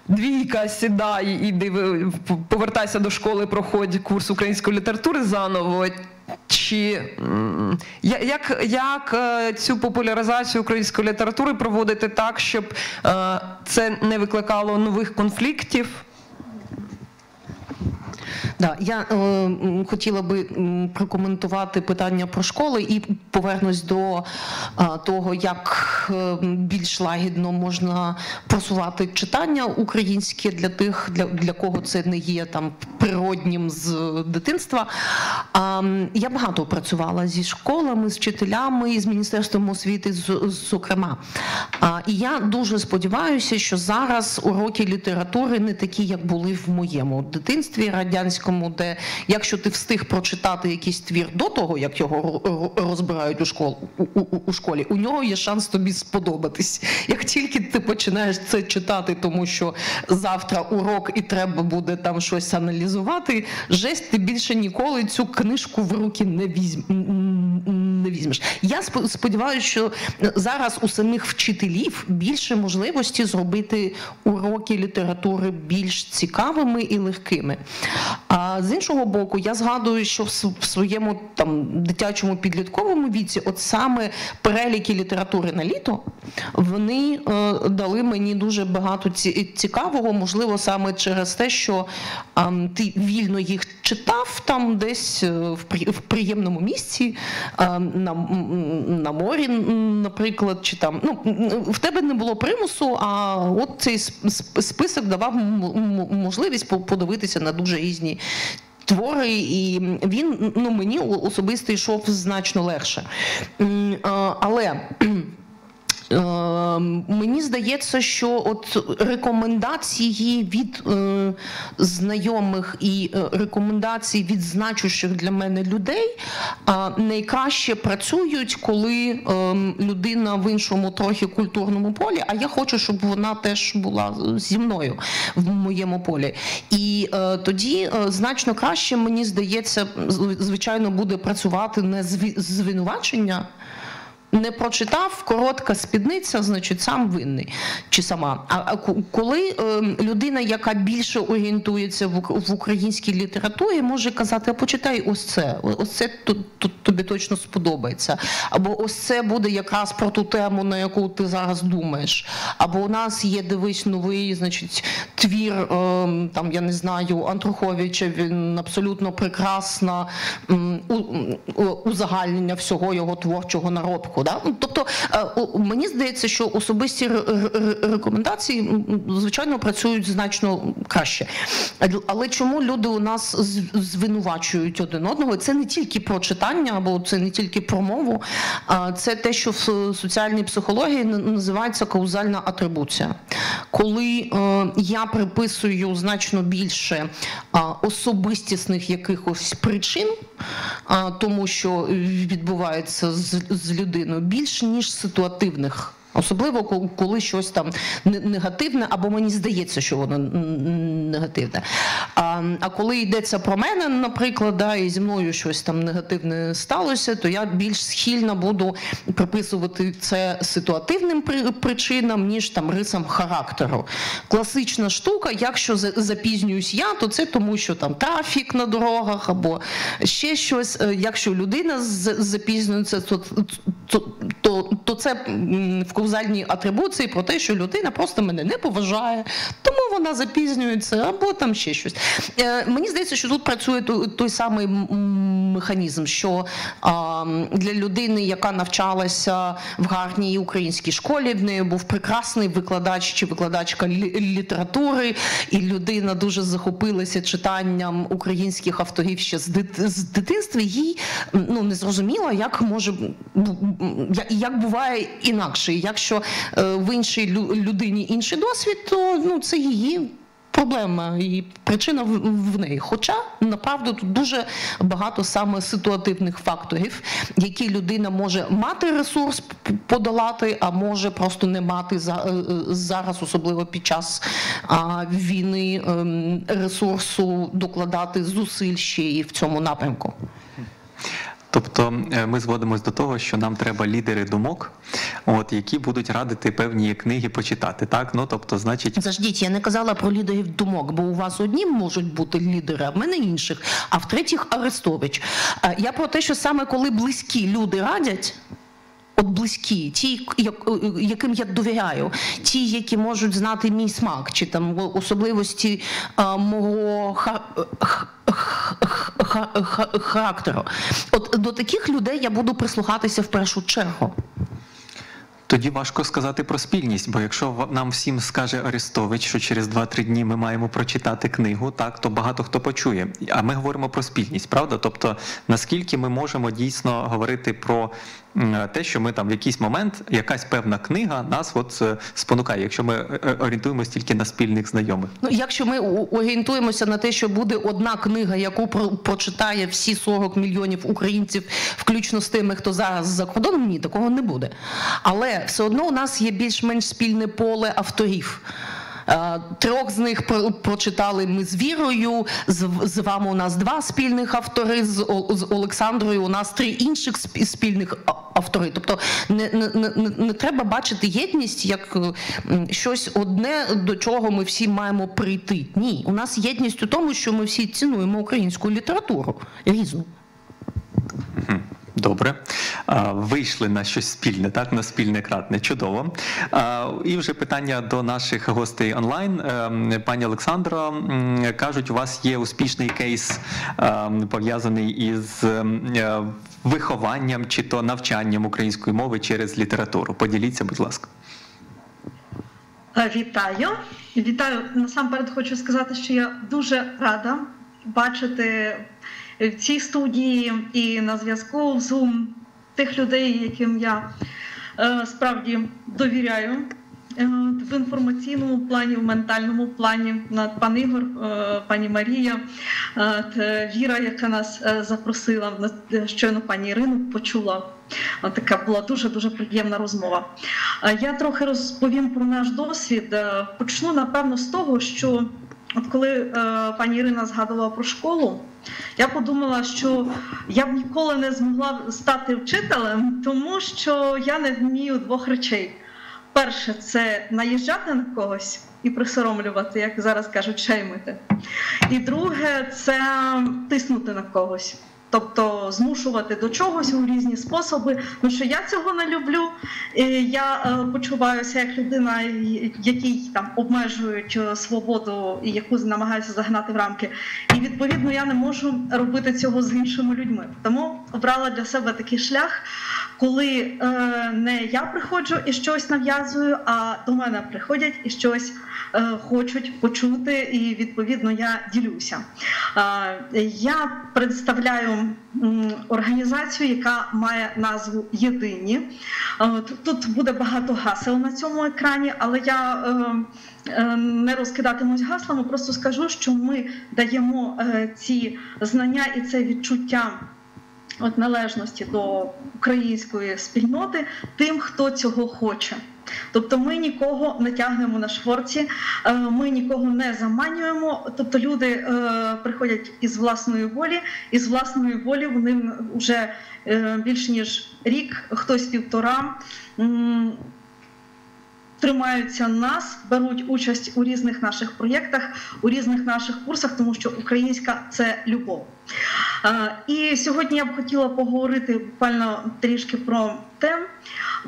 Двійка сідай, іди повертайся до школи, проходь курс української літератури заново. Чи як, як е, цю популяризацію української літератури проводити так, щоб е, це не викликало нових конфліктів? Да, я е, хотіла би прокоментувати питання про школи і повернусь до е, того, як е, більш лагідно можна просувати читання українське для тих, для, для кого це не є там природнім з дитинства. М, я багато працювала зі школами, з вчителями, з міністерством освіти, з- зокрема. І я дуже сподіваюся, що зараз уроки літератури не такі, як були в моєму дитинстві радянському, де якщо ти встиг прочитати якийсь твір до того, як його ро- ро- розбирають у школу у, у, у школі, у нього є шанс тобі сподобатись. Як тільки ти починаєш це читати, тому що завтра урок і треба буде там щось аналізувати, жесть, ти більше ніколи цю книжку в руки не візьм, не візьмеш. Я спо- сподіваюся, що зараз у самих вчителів більше можливості зробити уроки літератури більш цікавими і легкими. А з іншого боку, я згадую, що в своєму там дитячому підлітковому віці, от саме переліки літератури на літо, вони е, дали мені дуже багато цікавого, можливо, саме через те, що ем, ти вільно їх читав там десь е, в, при- в приємному місці, ем, на, на морі, наприклад, чи там ну в тебе не було примусу, а от цей сп- сп- список давав можливість подивитися на дуже різні. Твори, і він ну мені особисто йшов значно легше. Але Мені здається, що от рекомендації від е, знайомих і е, рекомендації від значущих для мене людей е, найкраще працюють, коли е, людина в іншому трохи культурному полі, а я хочу, щоб вона теж була зі мною в моєму полі. І е, тоді е, значно краще, мені здається, звичайно, буде працювати не звинувачення. Не прочитав коротка спідниця, значить сам винний чи сама. А, коли е, людина, яка більше орієнтується в, українській літературі, може казати: а почитай ось це, ось це тобі точно сподобається. Або ось це буде якраз про ту тему, на яку ти зараз думаєш. Або у нас є дивись новий, значить, твір, е, там я не знаю, Антруховича. Він абсолютно прекрасна узагальнення всього його творчого наробку. Да? Ну, Тобто е, мені здається, що особисті ре- ре- рекомендації, звичайно, працюють значно краще. Але чому люди у нас звинувачують один одного? Це не тільки про читання, або це не тільки про мову, а це те, що в соціальній психології називається каузальна атрибуція. Коли е, я приписую значно більше особистісних якихось причин, тому що відбувається з людиною, більш ніж ситуативних. Особливо коли щось там негативне, або мені здається, що воно негативне. А, а коли йдеться про мене, наприклад, да, і зі мною щось там негативне сталося, то я більш схильна буду приписувати це ситуативним причинам, ніж там рисам характеру. Класична штука, якщо запізнююсь я, то це тому, що там трафік на дорогах або ще щось. Е, Якщо людина запізнюється, то, то, то, то це в каузальній атрибуції про те, що людина просто мене не поважає, тому вона запізнюється, або там ще щось. Е, Мені здається, що тут працює той, самий механізм, що для людини, яка навчалася в гарній українській школі, в неї був прекрасний викладач чи викладачка літератури, і людина дуже захопилася читанням українських авторів ще з, з дитинства. Їй ну не зрозуміло, як може я- як буває інакше. Якщо е, в іншій лю- людині інший досвід, то ну це її. Проблема і причина в, неї. Хоча направду тут дуже багато саме ситуативних факторів, які людина може мати ресурс подолати, а може просто не мати е, е, зараз, особливо під час війни, ем, ресурсу докладати зусиль ще і в цьому напрямку. Тобто е, ми зводимось до того, що нам треба лідери думок, от які будуть радити певні книги почитати. Так, ну тобто, значить, Заждіть, я не казала про лідерів думок, бо у вас одні можуть бути лідери, а в мене інших, а в третіх Арестович. Е, Я про те, що саме коли близькі люди радять. От близькі, ті, яким я довіряю, ті, які можуть знати мій смак, чи там особливості а, мого характеру. От до таких людей я буду прислухатися в першу чергу. тоді важко сказати про спільність, бо якщо нам всім скаже Арестович, що через 2-3 дні ми маємо прочитати книгу, так то багато хто почує. А ми говоримо про спільність, правда? Тобто, наскільки ми можемо дійсно говорити про те, що ми там в якийсь момент, якась певна книга нас от е, спонукає, якщо ми е, е, орієнтуємось тільки на спільних знайомих. Ну, якщо ми орієнтуємося на те, що буде одна книга, яку про- прочитає всі 40 мільйонів українців, включно з тими, хто зараз за кордоном, ні, такого не буде. Але все одно у нас є більш-менш спільне поле авторів. Е, Трьох з них про- прочитали ми з Вірою. З, вами у нас два спільних автори. З, Олександрою у нас три інших спільних автори. Тобто не, не, не, не- не треба бачити єдність як е, щось одне, до чого ми всі маємо прийти. Ні, у нас єдність у тому, що ми всі цінуємо українську літературу різну. Добре. Вийшли на щось спільне, так? На спільне кратне. Чудово. І вже питання до наших гостей онлайн. Ем, Пані Олександро, кажуть, у вас є успішний кейс ем, пов'язаний із е, вихованням чи то навчанням української мови через літературу. Поділіться, будь ласка. Е, Вітаю. Вітаю. Насамперед хочу сказати, що я дуже рада бачити в цій студії і на зв'язку в Zoom тих людей, яким я е, справді довіряю. е, В інформаційному плані, в ментальному плані, пан Ігор, е, пані Марія, Віра, яка нас запросила, щойно пані Ірину почула. Така була дуже дуже приємна розмова. Я трохи розповім про наш досвід. Почну напевно з того, що от коли пані Ірина згадувала про школу, я подумала, що я б ніколи не змогла стати вчителем, тому що я не вмію двох речей. Перше, це наїжджати на когось і присоромлювати, як зараз кажуть, шеймити. І друге, це тиснути на когось. Тобто змушувати до чогось у різні способи. Ну що я цього не люблю. Я е, почуваюся як людина, якій там обмежують е, свободу і яку намагаються загнати в рамки. І відповідно я не можу робити цього з іншими людьми. Тому обрала для себе такий шлях, коли е, не я приходжу і щось нав'язую, а до мене приходять і щось е, хочуть почути, і відповідно я ділюся. Е, я представляю м, організацію, яка має назву Єдині. Е, Тут- буде багато гасел на цьому екрані, але я е, е, не розкидатимусь гаслами, просто скажу, що ми даємо е, ці знання і це відчуття. От належності до української спільноти тим, хто цього хоче. Тобто ми нікого не тягнемо на шворці, е, ми нікого не заманюємо. Тобто люди е, приходять із власної волі, і з власної волі вони вже е, більш ніж рік, хтось півтора. Тримаються нас, беруть участь у різних наших проєктах, у різних наших курсах, тому що українська це любов. І сьогодні я б хотіла поговорити буквально трішки про те,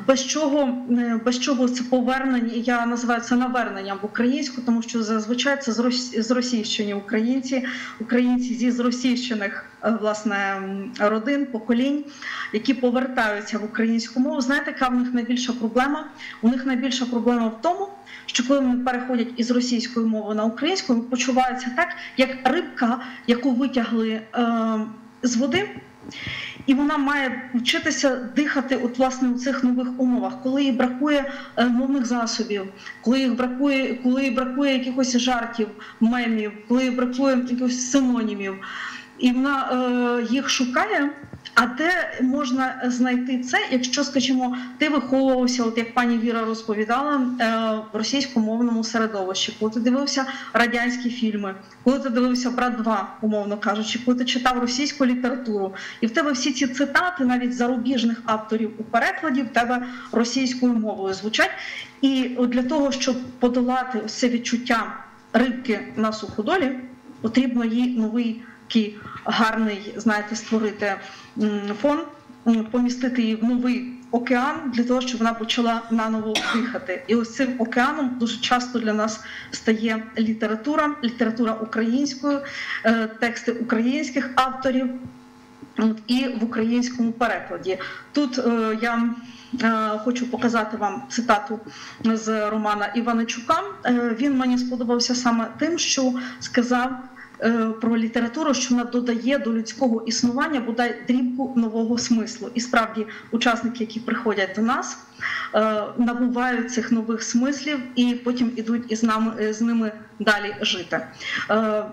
без чого, е, без чого це повернення, я називаю це наверненням в українську, тому що зазвичай це зрос- зросійщені українці, українці зі зросійщених е, власне родин, поколінь, які повертаються в українську мову. Знаєте, яка в них найбільша проблема? У них найбільша проблема в тому, що коли вони переходять із російської мови на українську, вони почуваються так, як рибка, яку витягли е, з води. І вона має вчитися дихати от власне у цих нових умовах, коли їй бракує е, мовних засобів, коли їх бракує, коли їй бракує якихось жартів, мемів, коли їй бракує якихось синонімів, і вона е, їх шукає. А де можна знайти це, якщо, скажімо, ти виховувався, от як пані Віра розповідала, е, в російськомовному середовищі, коли ти дивився радянські фільми, коли ти дивився брат 2, умовно кажучи, коли ти читав російську літературу, і в тебе всі ці цитати, навіть зарубіжних авторів у перекладі, в тебе російською мовою звучать. І для того, щоб подолати це відчуття рибки на суходолі, потрібно їй новий такий гарний, знаєте, створити фон, помістити її в новий океан для того, щоб вона почала наново дихати. І ось цим океаном дуже часто для нас стає література, література українською, е, тексти українських авторів. І в українському перекладі тут е, я е, хочу показати вам цитату з Романа Іваничука. Він мені сподобався саме тим, що сказав про літературу, що вона додає до людського існування бодай дрібку нового смислу. І справді учасники, які приходять до нас, е, набувають цих нових смислів і потім ідуть із нами е, з ними далі жити. Е,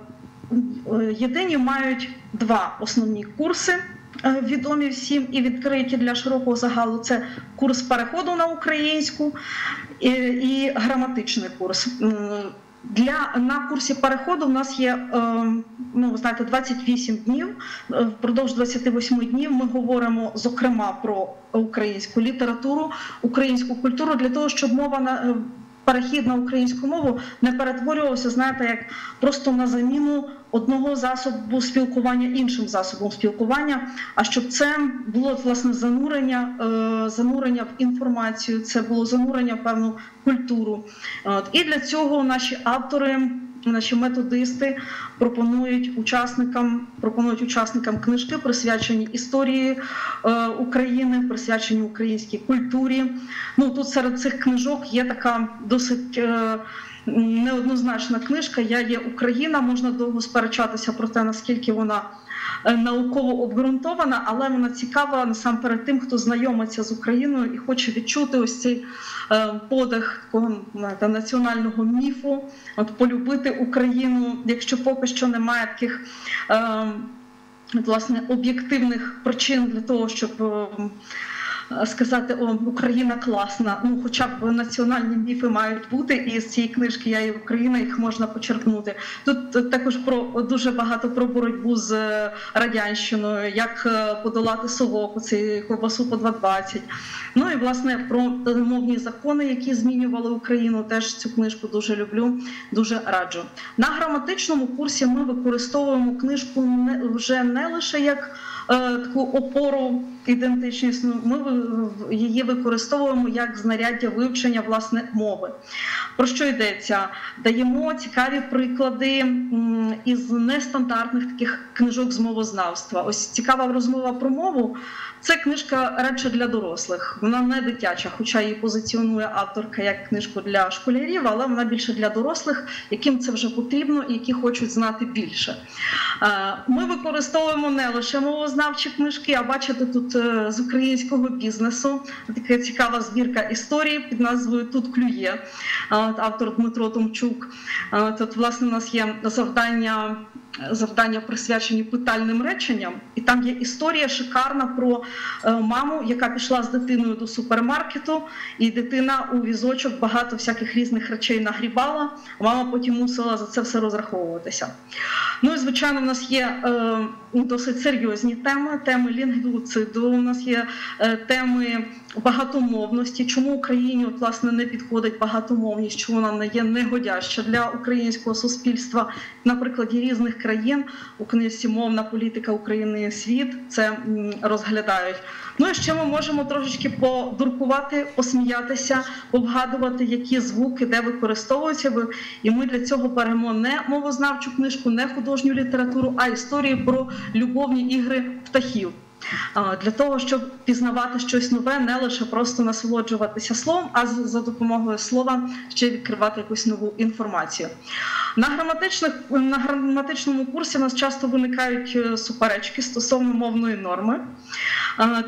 Єдині мають два основні курси. е, відомі всім і відкриті для широкого загалу. Це курс переходу на українську і, і граматичний курс. Для на курсі переходу в нас є е, ну ви знаєте 28 днів. Е, Впродовж 28 днів ми говоримо зокрема про українську літературу, українську культуру для того, щоб мова на е, перехід на українську мову не перетворювався, знаєте, як просто на заміну одного засобу спілкування іншим засобом спілкування. А щоб це було власне занурення, е, занурення в інформацію, це було занурення в певну культуру. І для цього наші автори. Наші методисти пропонують учасникам пропонують учасникам книжки, присвячені історії е, України, присвячені українській культурі. Ну тут серед цих книжок є така досить е, неоднозначна книжка. Я є Україна. Можна довго сперечатися про те, наскільки вона науково обґрунтована, але вона цікава насамперед тим, хто знайомиться з Україною і хоче відчути ось цей е, подих такого національного міфу, от полюбити Україну, якщо поки що немає таких. Е, Власне, об'єктивних причин для того, щоб е, сказати, о, Україна класна. Ну, хоча б національні міфи мають бути, і з цієї книжки Я і Україна їх можна почерпнути. Тут також про дуже багато про боротьбу з е, радянщиною, як е, подолати совок, цей ковбасу по 2,20. Ну і власне про мовні закони, які змінювали Україну. Теж цю книжку дуже люблю, дуже раджу. На граматичному курсі ми використовуємо книжку вже не лише як таку опору ідентичнісну, ми ви- її використовуємо як знаряддя вивчення власне мови. Про що йдеться? Даємо цікаві приклади із нестандартних таких книжок з мовознавства. Ось цікава розмова про мову. Це книжка радше для дорослих. Вона не дитяча, хоча її позиціонує авторка як книжку для школярів, але вона більше для дорослих, яким це вже потрібно і які хочуть знати більше. Е, Ми використовуємо не лише мовознавчі книжки, а бачите тут е, з українського бізнесу така цікава збірка історії під назвою Тут клює. Е, Автор Дмитро Томчук. Тут, власне, у нас є завдання. Завдання присвячені питальним реченням, і там є історія шикарна про маму, яка пішла з дитиною до супермаркету, і дитина у візочок багато всяких різних речей нагрібала. Мама потім мусила за це все розраховуватися. Ну і звичайно, в нас є е, досить серйозні теми: теми лінгвіциду, у нас є е, теми багатомовності. Чому Україні от, власне не підходить багатомовність, чому вона не є негодяща для українського суспільства на прикладі різних країн у книжці Мовна політика України і світ це розглядають. Ну і ще ми можемо трошечки подуркувати, посміятися, обгадувати, які звуки де використовуються. І ми для цього беремо не мовознавчу книжку, не художню літературу, а історії про любовні ігри птахів. Для того, щоб пізнавати щось нове, не лише просто насолоджуватися словом, а за допомогою слова ще відкривати якусь нову інформацію. На граматичних на граматичному курсі у нас часто виникають е, суперечки стосовно мовної норми.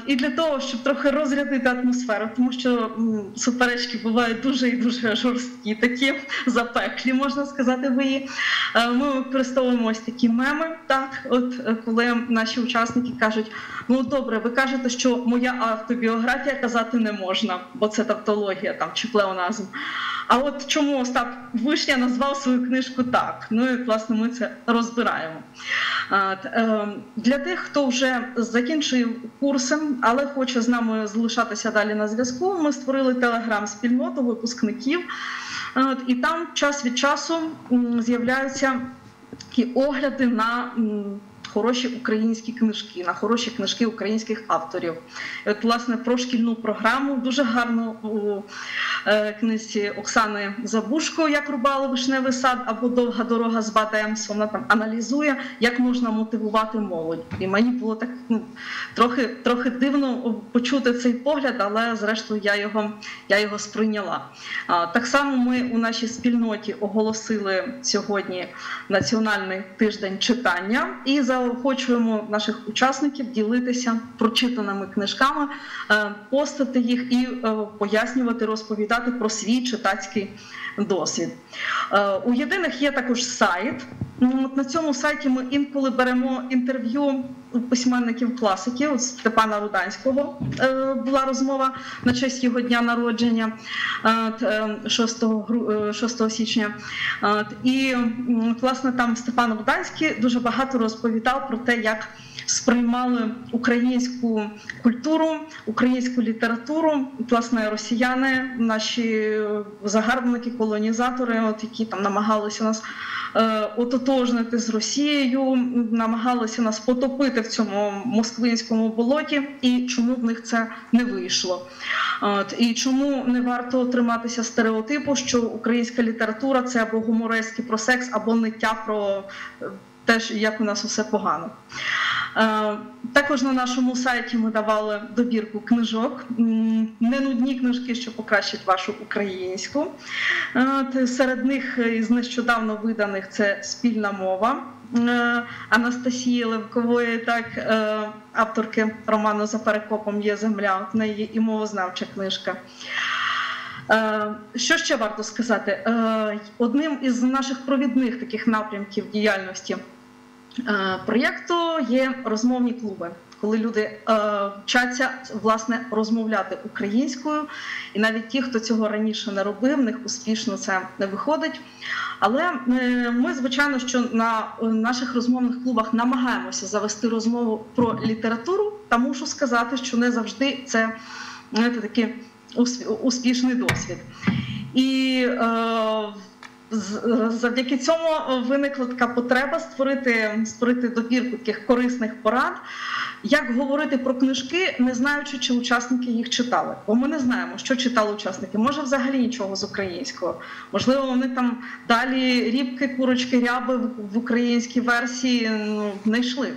І для того, щоб трохи розрядити атмосферу, тому що суперечки бувають дуже і дуже жорсткі, такі запеклі, можна сказати, ви. Ми використовуємо ось такі меми. Так, от е, коли наші учасники кажуть: ну добре, ви кажете, що моя автобіографія казати не можна, бо це тавтологія там чи плеоназм. А от чому Остап Вишня назвав свою книжку так? Ну і власне ми це розбираємо. А, т- е, Для тих, хто вже закінчив курси, але хоче з нами залишатися далі на зв'язку, ми створили телеграм-спільноту випускників. І там час від часу з'являються такі огляди на хороші українські книжки, на хороші книжки українських авторів. І от, власне, про шкільну програму дуже гарно у е, книзі Оксани Забушко, як рубали вишневий сад або довга дорога з Бадемс. Вона там аналізує, як можна мотивувати молодь. І мені було так ну, трохи, трохи дивно почути цей погляд, але зрештою я його, я його сприйняла. А, Так само ми у нашій спільноті оголосили сьогодні Національний тиждень читання і заохочуємо наших учасників ділитися прочитаними книжками, постати їх і е, пояснювати, розповідати про свій читацький досвід. Е, У єдиних є також сайт от на цьому сайті ми інколи беремо інтерв'ю у письменників класиків. От Степана Руданського е, була розмова на честь його дня народження е, от, е, 6, е, 6 січня. І власне там Степан Руданський дуже багато розповідав про те, як сприймали українську культуру, українську літературу, власне, росіяни, наші загарбники, колонізатори, от які там намагалися нас ототожнити з Росією, намагалися нас потопити в цьому москвинському болоті, і чому в них це не вийшло. І чому не варто триматися стереотипу, що українська література це або гуморески про секс, або ниття про е, те, ж, як у нас усе погано. Е, Також на нашому сайті ми давали добірку книжок, м, не нудні книжки, що покращать вашу українську. Е, Серед них із нещодавно виданих це спільна мова е, Анастасії Левкової, так, авторки роману За перекопом є земля. В неї і мовознавча книжка. Що ще варто сказати? Одним із наших провідних таких напрямків діяльності проєкту є розмовні клуби, коли люди е, вчаться власне розмовляти українською, і навіть ті, хто цього раніше не робив, в них успішно це не виходить. Але е, ми, звичайно, що на е, наших розмовних клубах намагаємося завести розмову про літературу, та мушу сказати, що не завжди це знаєте, такий успішний досвід. І е, завдяки цьому виникла така потреба створити, створити добірку таких корисних порад, як говорити про книжки, не знаючи, чи учасники їх читали. Бо ми не знаємо, що читали учасники. Може, взагалі нічого з українського. Можливо, вони там далі рібки, курочки, ряби в українській версії ну, не йшли.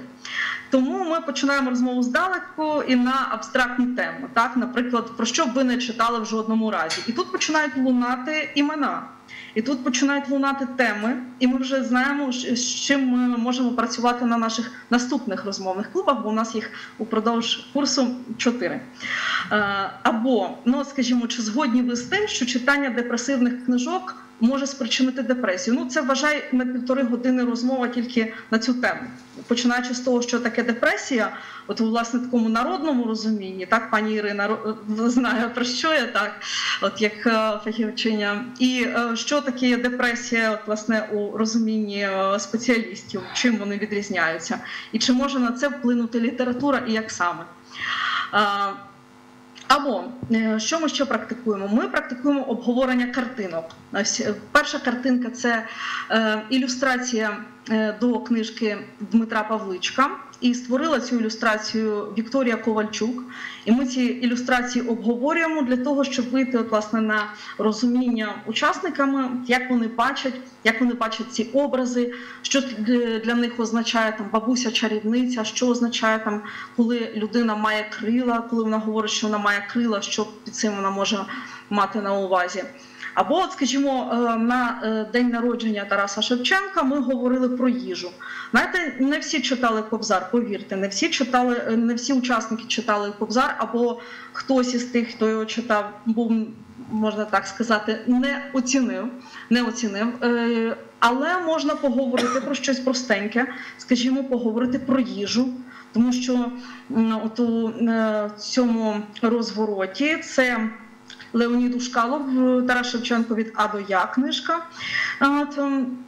Тому ми починаємо розмову здалеку і на абстрактні теми. Так, наприклад, про що б ви не читали в жодному разі. І тут починають лунати імена. І тут починають лунати теми, і ми вже знаємо, з чим ми можемо працювати на наших наступних розмовних клубах, бо у нас їх упродовж курсу чотири. Е, Або, ну скажімо, чи згодні ви з тим, що читання депресивних книжок може спричинити депресію? Ну, це вважай на півтори години розмова тільки на цю тему. Починаючи з того, що таке депресія, от у власне такому народному розумінні, так пані Ірина знає про що я так, от як е, фахівчиня, і е, що таке депресія, от власне у розумінні е, спеціалістів, чим вони відрізняються, і чи може на це вплинути література, і як саме. Або е, що ми ще практикуємо? Ми практикуємо обговорення картинок. Е, Перша картинка це е, ілюстрація до книжки Дмитра Павличка. І створила цю ілюстрацію Вікторія Ковальчук. І ми ці ілюстрації обговорюємо для того, щоб вийти от, власне, на розуміння учасниками, як вони бачать, як вони бачать ці образи, що для- них означає там бабуся чарівниця, що означає там, коли людина має крила, коли вона говорить, що вона має крила, що під цим вона може мати на увазі. Або, от, скажімо, е, на е, день народження Тараса Шевченка ми говорили про їжу. Знаєте, не всі читали Кобзар, повірте, не всі читали, е, не всі учасники читали Кобзар, або хтось із тих, хто його читав, був, можна так сказати, не оцінив. Не оцінив. Але можна поговорити про щось простеньке, скажімо, поговорити про їжу. Тому що от у цьому розвороті це Леонід Ушкалов, е, Тарас Шевченко від А до Я книжка. Ем,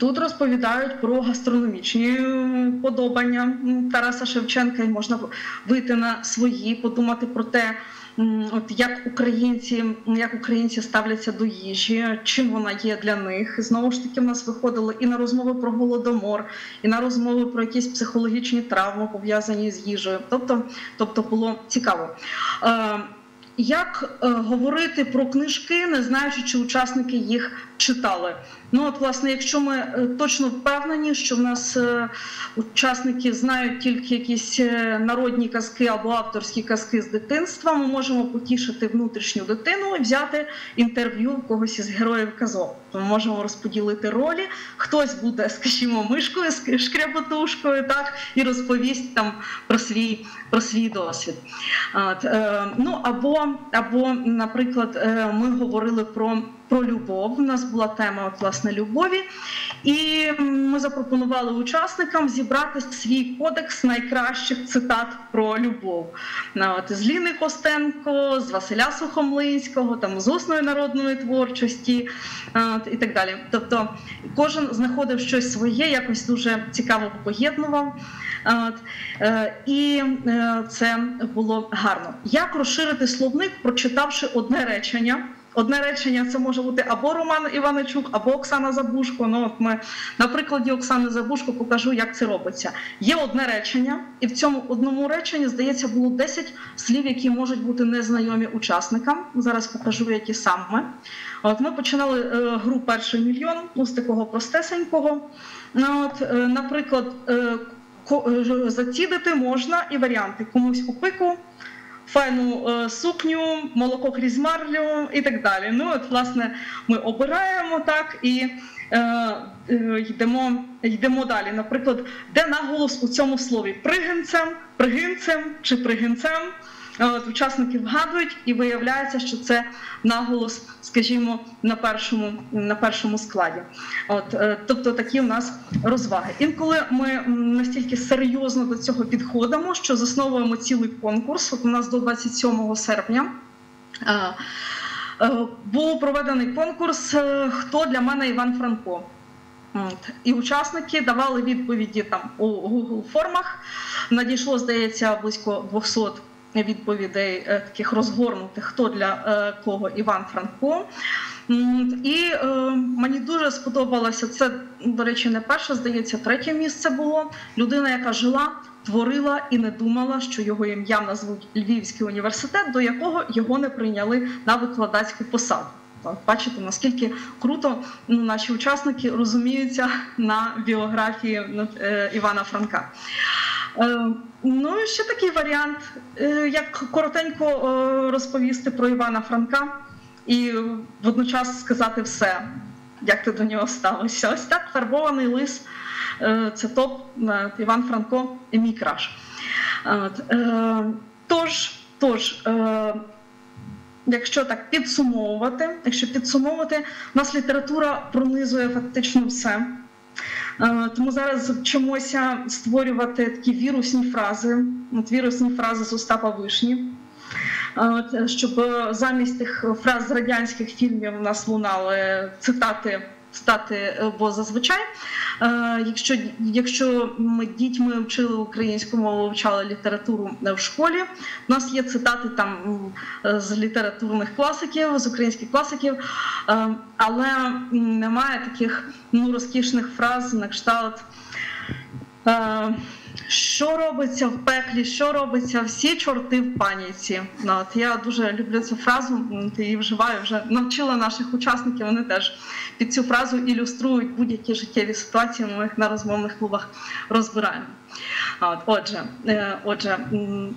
Тут розповідають про гастрономічні е, подобання Тараса Шевченка, і можна вийти на свої, подумати про те, от як українці, як українці ставляться до їжі, чим вона є для них. Знову ж таки, в нас виходили і на розмови про голодомор, і на розмови про якісь психологічні травми пов'язані з їжею. Тобто, тобто було цікаво. Як е, говорити про книжки, не знаючи, чи учасники їх читали? Ну от, власне, якщо ми е, точно впевнені, що в нас е, учасники знають тільки якісь е, народні казки або авторські казки з дитинства, ми можемо потішити внутрішню дитину і взяти інтерв'ю когось із героїв казок. Ми можемо розподілити ролі. Хтось буде, скажімо, мишкою, шкряботушкою, так і розповість там про свій про свій досвід. От, е, ну або, або, наприклад, е, ми говорили про про любов. У нас була тема власне любові, і ми запропонували учасникам зібрати свій кодекс найкращих цитат про любов. От з Ліни Костенко, з Василя Сухомлинського, там з усної народної творчості от, і так далі. Тобто кожен знаходив щось своє, якось дуже цікаво поєднував. От, е, і е, це було гарно. Як розширити словник, прочитавши одне речення? Одне речення це може бути або Роман Іваничук, або Оксана Забушко. Ну, от ми на прикладі Оксани Забушко покажу, як це робиться. Є одне речення, і в цьому одному реченні, здається, було 10 слів, які можуть бути незнайомі учасникам. Зараз покажу, які саме. От ми починали е, гру перший мільйон ну, з такого простесенького. Ну, от, е, наприклад, е, е, можна і варіанти комусь у пику, файну е, сукню, молоко крізь марлю і так далі. Ну от, власне, ми обираємо так і е, е, йдемо, йдемо далі. Наприклад, де наголос у цьому слові пригинцем, пригинцем чи пригинцем. От, учасники вгадують і виявляється, що це наголос, скажімо, на першому, на першому складі. От, е, тобто такі у нас розваги. Інколи ми настільки серйозно до цього підходимо, що засновуємо цілий конкурс. От у нас до 27 серпня. е, е, Був проведений конкурс Хто для мене Іван Франко? І учасники давали відповіді там у Google формах. Надійшло, здається, близько 200 відповідей е, таких розгорнутих, хто для е, кого Іван Франко. І е, мені дуже сподобалося це, до речі, не перше, здається, третє місце було. Людина, яка жила, творила і не думала, що його ім'ям назвуть Львівський університет, до якого його не прийняли на викладацьку посаду. От, Бачите, наскільки круто ну, наші учасники розуміються на біографії е, Івана Франка. Е, Ну і ще такий варіант, е, як коротенько е, розповісти про Івана Франка і водночас сказати все, як ти до нього ставишся. Ось так фарбований лис це топ Іван Франко і мій краш. Тож, тож. Якщо так підсумовувати, якщо підсумовувати, нас література пронизує фактично все. Е, Тому зараз вчимося створювати такі вірусні фрази, от вірусні фрази з Остапа Вишні. Е, Щоб е, замість тих фраз з радянських фільмів у нас лунали цитати, цитати, е, бо зазвичай, е, якщо, якщо ми дітьми вчили українську мову, вивчали літературу е, в школі, у нас є цитати там з літературних класиків, з українських класиків, але немає таких ну, розкішних фраз на кшталт. Що робиться в пеклі, що робиться, всі чорти в паніці. Ну, от я дуже люблю цю фразу, м, її вживаю, вже навчила наших учасників, вони теж під цю фразу ілюструють будь-які життєві ситуації, ми їх на розмовних клубах розбираємо. Отже, е, отже,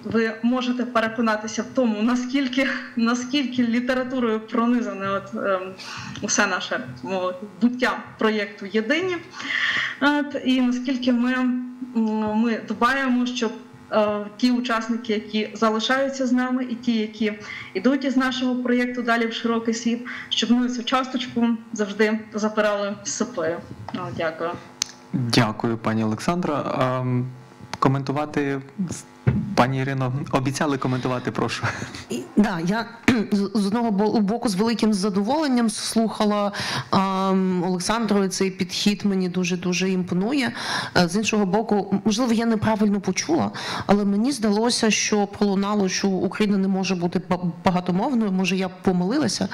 ви можете переконатися в тому, наскільки, наскільки літературою пронизане от, ем, усе наше буття проєкту Єдині. І наскільки ми, ми дбаємо, щоб е, ті учасники, які залишаються з нами, і ті, які йдуть із нашого проєкту далі в широкий світ, щоб ми цю часточку завжди запирали з собою. Дякую. Дякую, пані Олександра. Ем, Коментувати пані Ірино, обіцяли коментувати, прошу. І, да, я з одного бо- боку з великим задоволенням слухала ем, Олександру. і Цей підхід мені дуже дуже імпонує. Е, З іншого боку, можливо, я неправильно почула, але мені здалося, що пролунало, що Україна не може бути багатомовною. Може, я помилилася.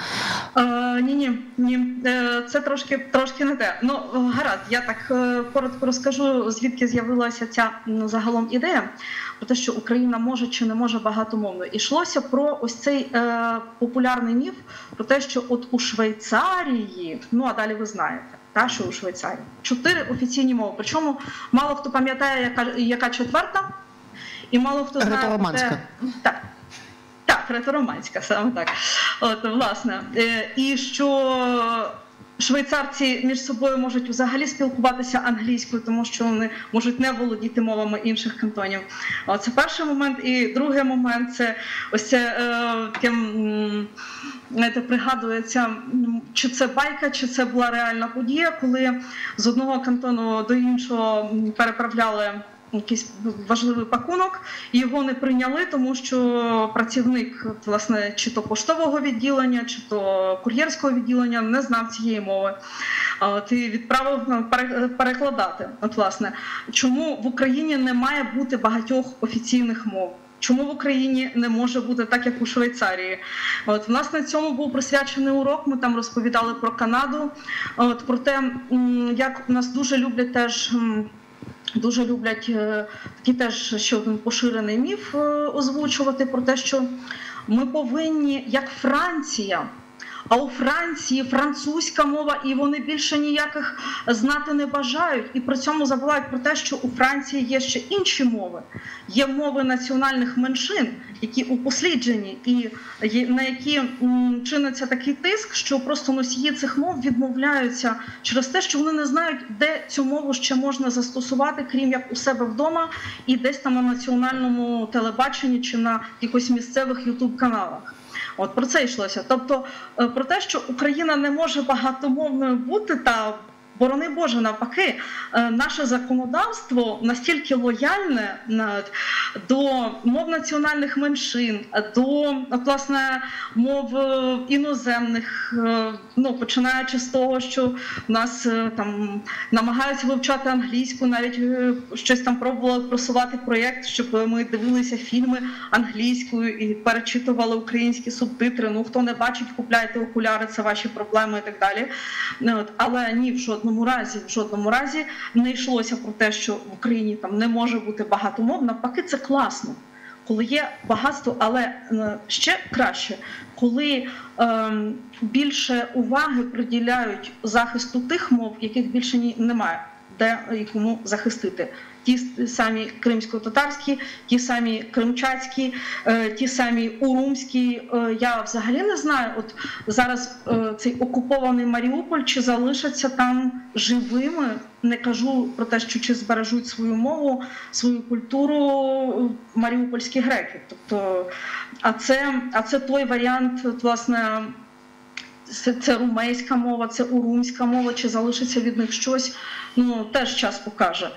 Е, ні, ні, ні. Е, це трошки трошки не те. Ну гаразд, я так е, коротко розкажу, звідки з'явилася ця загалом ідея про те, що Україна може чи не може багатомовно. Ішлося про ось цей е, популярний міф про те, що от у Швейцарії, ну а далі ви знаєте. Та що у Швейцарії чотири офіційні мови. Причому мало хто пам'ятає, яка яка четверта, і мало хто знає Греко-романська. те- так. Так, ретро-романська, саме так. От, власне. Е, І що Швейцарці між собою можуть взагалі спілкуватися англійською, тому що вони можуть не володіти мовами інших кантонів. Це перший момент. І другий момент це ось це е, таке, знаєте, пригадується, чи це байка, чи це була реальна подія, коли з одного кантону до іншого переправляли якийсь важливий пакунок, його не прийняли, тому що працівник власне чи то поштового відділення, чи то кур'єрського відділення не знав цієї мови. І відправив пере- перекладати. От власне, чому в Україні не має бути багатьох офіційних мов? Чому в Україні не може бути так, як у Швейцарії? От власне цьому був присвячений урок. Ми там розповідали про Канаду, от про те, як у нас дуже люблять теж. Дуже люблять такі теж що поширений міф е, озвучувати про те, що ми повинні, як Франція, а у Франції французька мова, і вони більше ніяких знати не бажають. І при цьому забувають про те, що у Франції є ще інші мови. Є мови національних меншин, які упосліджені, і на які чиниться такий тиск, що просто носії цих мов відмовляються через те, що вони не знають, де цю мову ще можна застосувати, крім як у себе вдома, і десь там на національному телебаченні чи на якихось місцевих ютуб каналах. От про це йшлося. Тобто е, про те, що Україна не може багатомовною бути, та борони Боже, навпаки, е, наше законодавство настільки лояльне е, до мов національних меншин, до власне мов е, іноземних, е, ну починаючи з того, що в нас е, там намагаються вивчати англійську, навіть е, щось там пробували просувати проєкт, щоб ми дивилися фільми англійською і перечитували українські субтитри. Ну хто не бачить, купляйте окуляри, це ваші проблеми і так далі. Але ні, в жодному разі, в жодному разі не йшлося про те, що в Україні там не може бути багато мов. Навпаки, це класно. Коли є багатство, але е, ще краще, коли ем, більше уваги приділяють захисту тих мов, яких більше ні, немає, де і кому захистити. Ті самі кримсько-татарські, ті самі кримчацькі, е, ті самі урумські. Е, я взагалі не знаю. От зараз е, цей окупований Маріуполь чи залишаться там живими. Не кажу про те, що чи збережуть свою мову, свою культуру маріупольські греки. Тобто, а це, а це той варіант, от, власне. Це, це румейська мова, це урумська мова, чи залишиться від них щось, ну теж час покаже.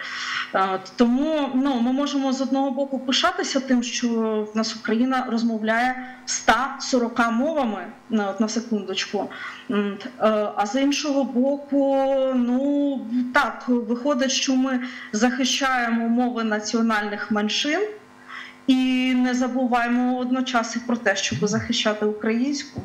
Е, Тому ну, ми можемо з одного боку пишатися тим, що в нас Україна розмовляє 140 мовами на, на секундочку. Е, А з іншого боку, ну так, виходить, що ми захищаємо мови національних меншин. І не забуваємо одночасно про те, щоб захищати українську.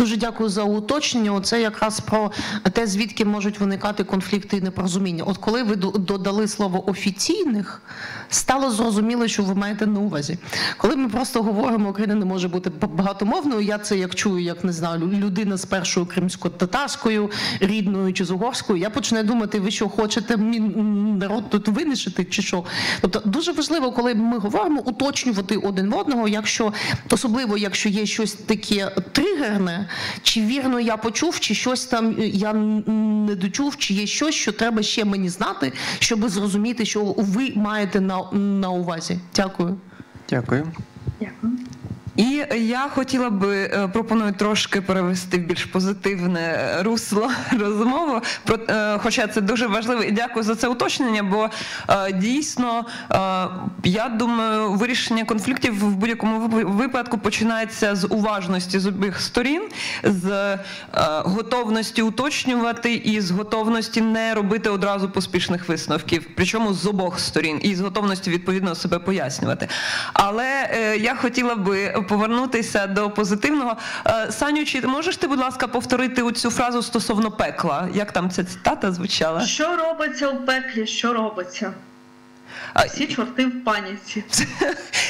Дуже дякую за уточнення. Оце якраз про те, звідки можуть виникати конфлікти і непорозуміння. От коли ви додали слово офіційних, стало зрозуміло, що ви маєте на увазі. Коли ми просто говоримо, Україна не може бути багатомовною, я це як чую, як не знаю, лю- людина з першою кримсько-татарською, рідною чи з угорською, я починаю думати, ви що хочете мій народ тут винищити, чи що? Тобто дуже важливо, коли ми говоримо, уточнювати один в одного, якщо особливо, якщо є щось таке тригерне, чи вірно я почув, чи щось там е, я не дочув, чи є щось, що треба ще мені знати, щоб зрозуміти, що ви маєте на, на увазі. Дякую. Дякую. Дякую. І я хотіла би е, пропоную трошки перевести в більш позитивне русло розмову. Про е, хоча це дуже важливо, і дякую за це уточнення. Бо е, дійсно е, я думаю, вирішення конфліктів в будь-якому випадку починається з уважності з обох сторін, з е, готовності уточнювати і з готовності не робити одразу поспішних висновків, причому з обох сторін, і з готовності відповідно себе пояснювати. Але е, я хотіла би повернутися до позитивного. Е, Саню, чи можеш ти, будь ласка, повторити цю фразу стосовно пекла? Як там ця цитата звучала? Що робиться у пеклі? Що робиться? Всі чорти в паніці.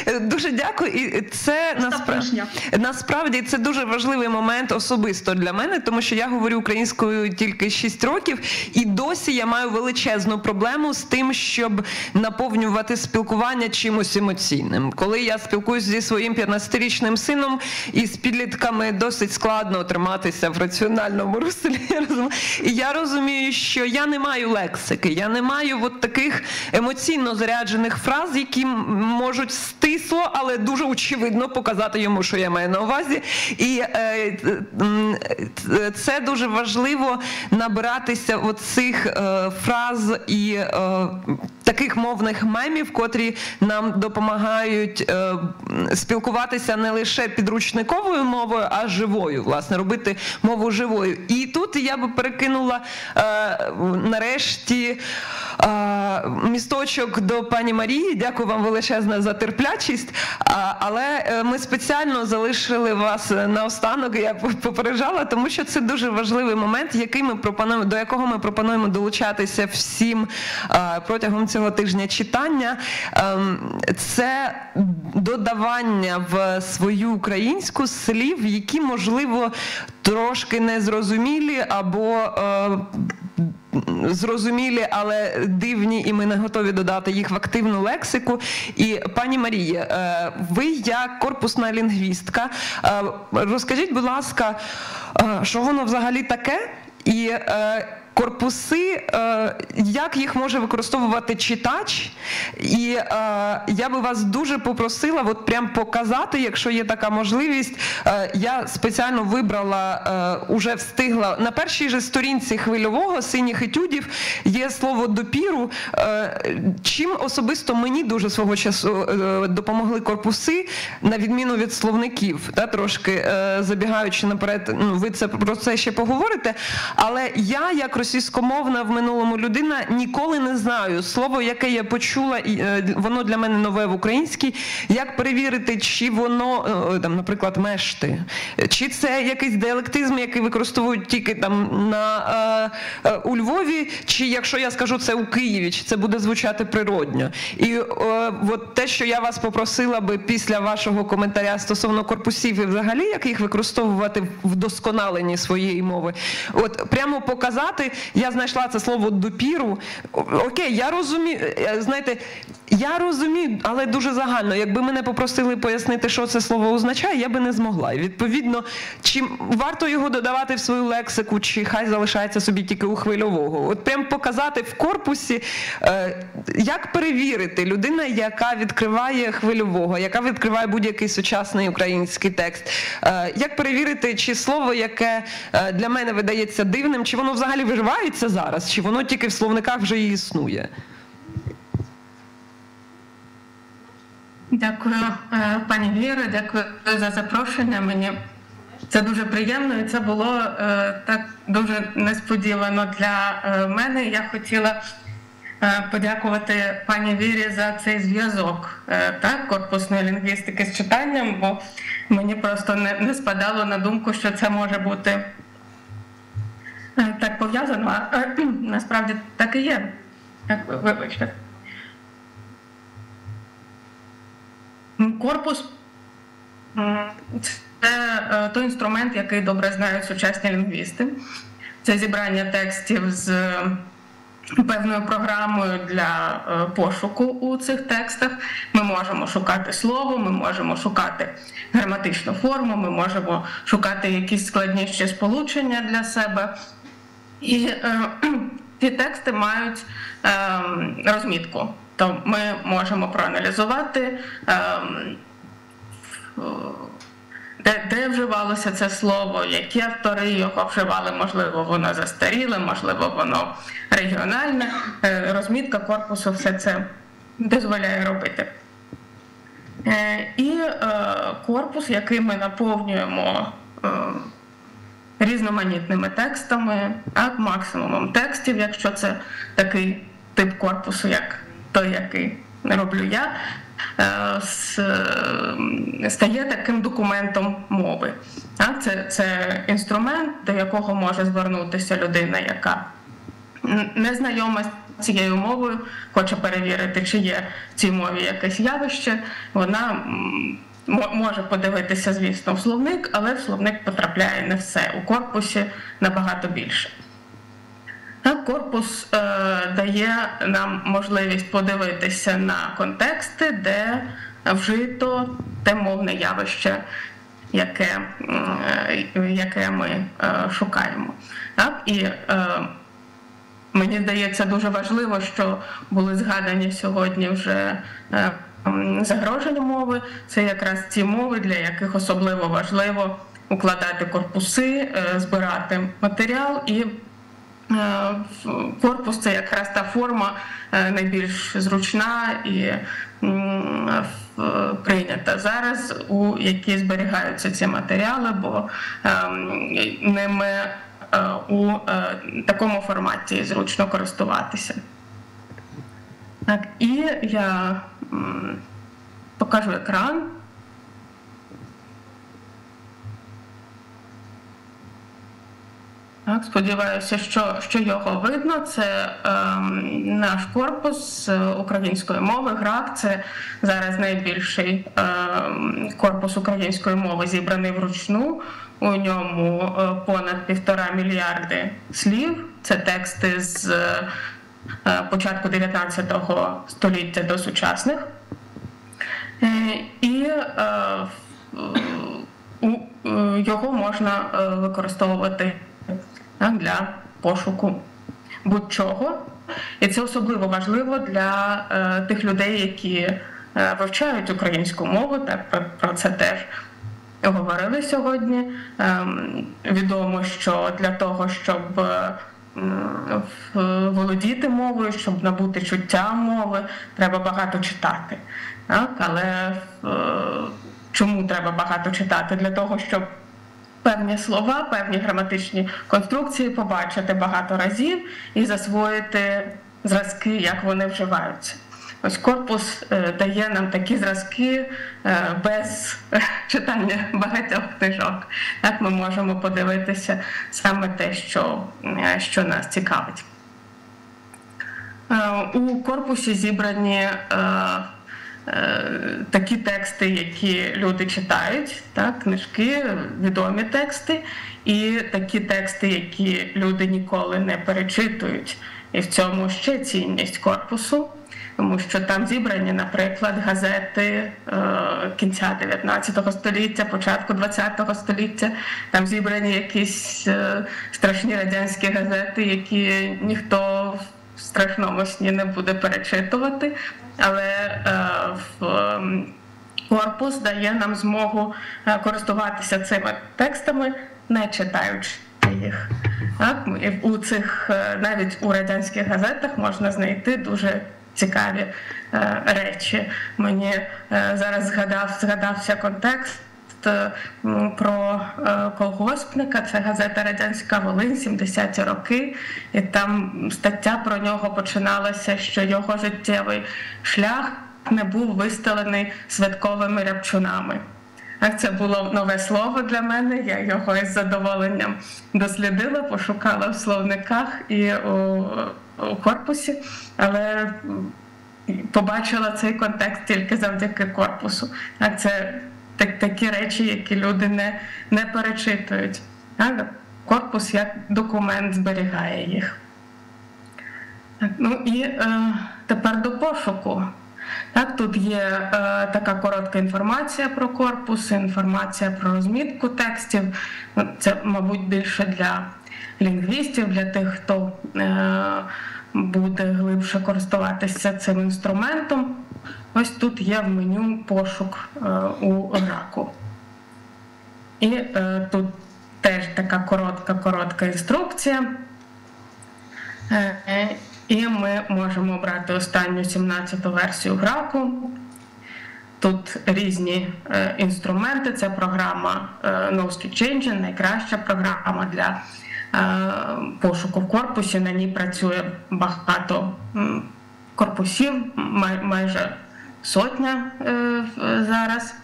Дуже дякую. І це насправді, насправді це дуже важливий момент особисто для мене, тому що я говорю українською тільки 6 років, і досі я маю величезну проблему з тим, щоб наповнювати спілкування чимось емоційним. Коли я спілкуюся зі своїм 15-річним сином і з підлітками досить складно триматися в раціональному руслі. І я розумію, що я не маю лексики, я не маю от таких емоційно заряджених фраз, які можуть стисло, але дуже очевидно показати йому, що я маю на увазі. І е, це дуже важливо набиратися оцих е, фраз і е, таких мовних мемів, котрі нам допомагають е, спілкуватися не лише підручниковою мовою, а живою, власне, робити мову живою. І тут я би перекинула е, нарешті е, місточок до пані Марії. Дякую вам величезне за терплячість. Але е, ми спеціально залишили вас наостанок. Я попереджала, тому що це дуже важливий момент, який ми пропонуємо, до якого ми пропонуємо долучатися всім е, протягом цього тижня читання. Е, це додавання в свою українську слів, які можливо трошки незрозумілі або е, зрозумілі, але дивні, і ми не готові додати їх в активну лексику. І пані Марія, е, ви як корпусна лінгвістка, е, розкажіть, будь ласка, е, що воно взагалі таке? І е, корпуси, е, як їх може використовувати читач, і е, я би вас дуже попросила от прям показати, якщо є така можливість. Е, я спеціально вибрала, уже встигла на першій же сторінці хвильового синіх етюдів є слово допіру. Чим особисто мені дуже свого часу допомогли корпуси, на відміну від словників, та трошки забігаючи наперед, ну ви це про це ще поговорите. Але я як російськомовна в минулому людина ніколи не знаю слово, яке я почула, е, воно для мене нове в українській. Як перевірити, чи воно е, там, наприклад, мешти, чи це якийсь диалектизм, який використовують тільки там на е, у Львові, чи якщо я скажу це у Києві, чи це буде звучати природньо? І от те, що я вас попросила би після вашого коментаря стосовно корпусів і взагалі, як їх використовувати в вдосконаленні своєї мови, от прямо показати, я знайшла це слово допіру. Окей, я розумію, е, знаєте, я розумію, але дуже загально. Якби мене попросили пояснити, що це слово означає, я би не змогла. І відповідно, чи варто його додавати в свою лексику, чи хай залишається собі тільки у хвильового. От прям показати в корпусі, е, як перевірити людина, яка відкриває хвильового, яка відкриває будь-який сучасний український текст. Е, як перевірити, чи слово, яке для мене видається дивним, чи воно взагалі виживається зараз, чи воно тільки в словниках вже і існує? Дякую, е, пані Віро, дякую за запрошення. Мені це дуже приємно, і це було е, так дуже несподівано для е, мене. Я хотіла подякувати пані Вірі за цей зв'язок так, корпусної лінгвістики з читанням, бо мені просто не, не спадало на думку, що це може бути так пов'язано. А насправді так і є. Вибачте. Корпус це е, той інструмент, який добре знають сучасні лінгвісти. Це зібрання текстів з певною програмою для е, пошуку у цих текстах. Ми можемо шукати слово, ми можемо шукати граматичну форму, ми можемо шукати якісь складніші сполучення для себе. І е, ці тексти мають е, розмітку то ми можемо проаналізувати, ем, де де вживалося це слово, які автори його вживали, можливо, воно застаріле, можливо, воно регіональне. Е, розмітка корпусу все це дозволяє робити. Е, і е, корпус, який ми наповнюємо різноманітними текстами, так, максимумом текстів, якщо це такий тип корпусу, як той, який роблю я, е, стає таким документом мови. Це, Це інструмент, до якого може звернутися людина, яка не знайома цією мовою хоче перевірити, чи є в цій мові якесь явище, вона може подивитися, звісно, в словник, але в словник потрапляє не все. У корпусі набагато більше. Корпус е, дає нам можливість подивитися на контексти, де вжито те мовне явище, яке е, яке ми е, шукаємо. Так? І е, мені здається дуже важливо, що були згадані сьогодні вже. Е, Загрожені мови. Це якраз ті мови, для яких особливо важливо укладати корпуси, е, збирати матеріал. І Е, корпус це якраз та форма е, найбільш зручна і прийнята. Зараз, у якій зберігаються ці матеріали, бо ем, ними у такому форматі зручно користуватися. Так, І я покажу екран. Так, Сподіваюся, що що його видно. Це е, наш корпус української мови. ГРАК це зараз найбільший е, корпус української мови, зібраний вручну. У ньому е, понад півтора мільярди слів. Це тексти з е, початку 19 століття до сучасних. Е, і е, його можна е, використовувати для пошуку будь-чого. І це особливо важливо для е, тих людей, які е, вивчають українську мову. Так про, це теж говорили сьогодні. Е, відомо, що для того, щоб е, володіти мовою, щоб набути чуття мови, треба багато читати. Так? Але е, чому треба багато читати? Для того, щоб певні слова, певні граматичні конструкції побачити багато разів і засвоїти зразки, як вони вживаються. Ось корпус е, дає нам такі зразки е, без читання багатьох книжок. Так ми можемо подивитися саме те, що, е, що нас цікавить. У корпусі зібрані такі тексти, які люди читають, так, книжки, відомі тексти, і такі тексти, які люди ніколи не перечитують. І в цьому ще цінність корпусу, тому що там зібрані, наприклад, газети е, кінця 19 століття, початку 20 століття. Там зібрані якісь е, страшні радянські газети, які ніхто в страшному сні не буде перечитувати але е, в корпус дає нам змогу користуватися цими текстами, не читаючи їх. Так? У цих навіть у радянських газетах можна знайти дуже цікаві речі. Мені зараз згадав, згадався контекст. Е, про е, колгоспника. Це газета Радянська Волинь, 70-ті роки, і там стаття про нього починалася, що його життєвий шлях не був вистелений святковими рябчунами. Це було нове слово для мене. Я його із задоволенням дослідила, пошукала в словниках і корпусі, але побачила цей контекст тільки завдяки корпусу. Це так, такі речі, які люди не не перечитують. Так? Корпус як документ зберігає їх. Так, ну І е, тепер до пошуку. Так, Тут є е, така коротка інформація про корпус, інформація про розмітку текстів. Це, мабуть, більше для лінгвістів, для тих, хто е, буде глибше користуватися цим інструментом. Ось тут є в меню пошук е, у раку. І е, тут теж така коротка-коротка інструкція. І ми можемо обрати останню 17-ту версію граку. Тут різні інструменти. Це програма NoStitch Engine, найкраща програма для пошуку в корпусі. На ній працює багато корпусів, майже сотня е, зараз.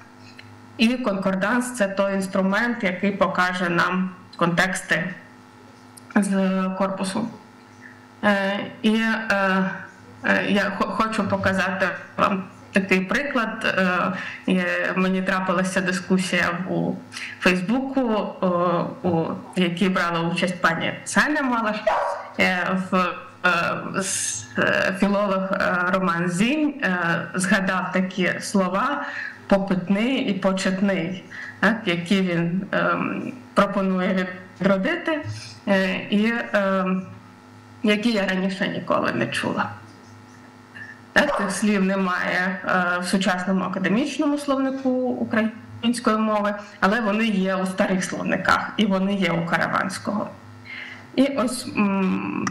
І конкорданс це той інструмент, який покаже нам контексти з корпусу. Е, І е, е, я хочу показати вам такий приклад. Е, Мені трапилася дискусія у Фейсбуку, у якій брала участь пані Саня Малаш. Е, В е, філолог Роман Зінь згадав такі слова попитний і почетний, які він ем, пропонує відродити, і ем, які я раніше ніколи не чула. Так, цих слів немає е, в сучасному академічному словнику української мови, але вони є у старих словниках і вони є у караванського. І ось м,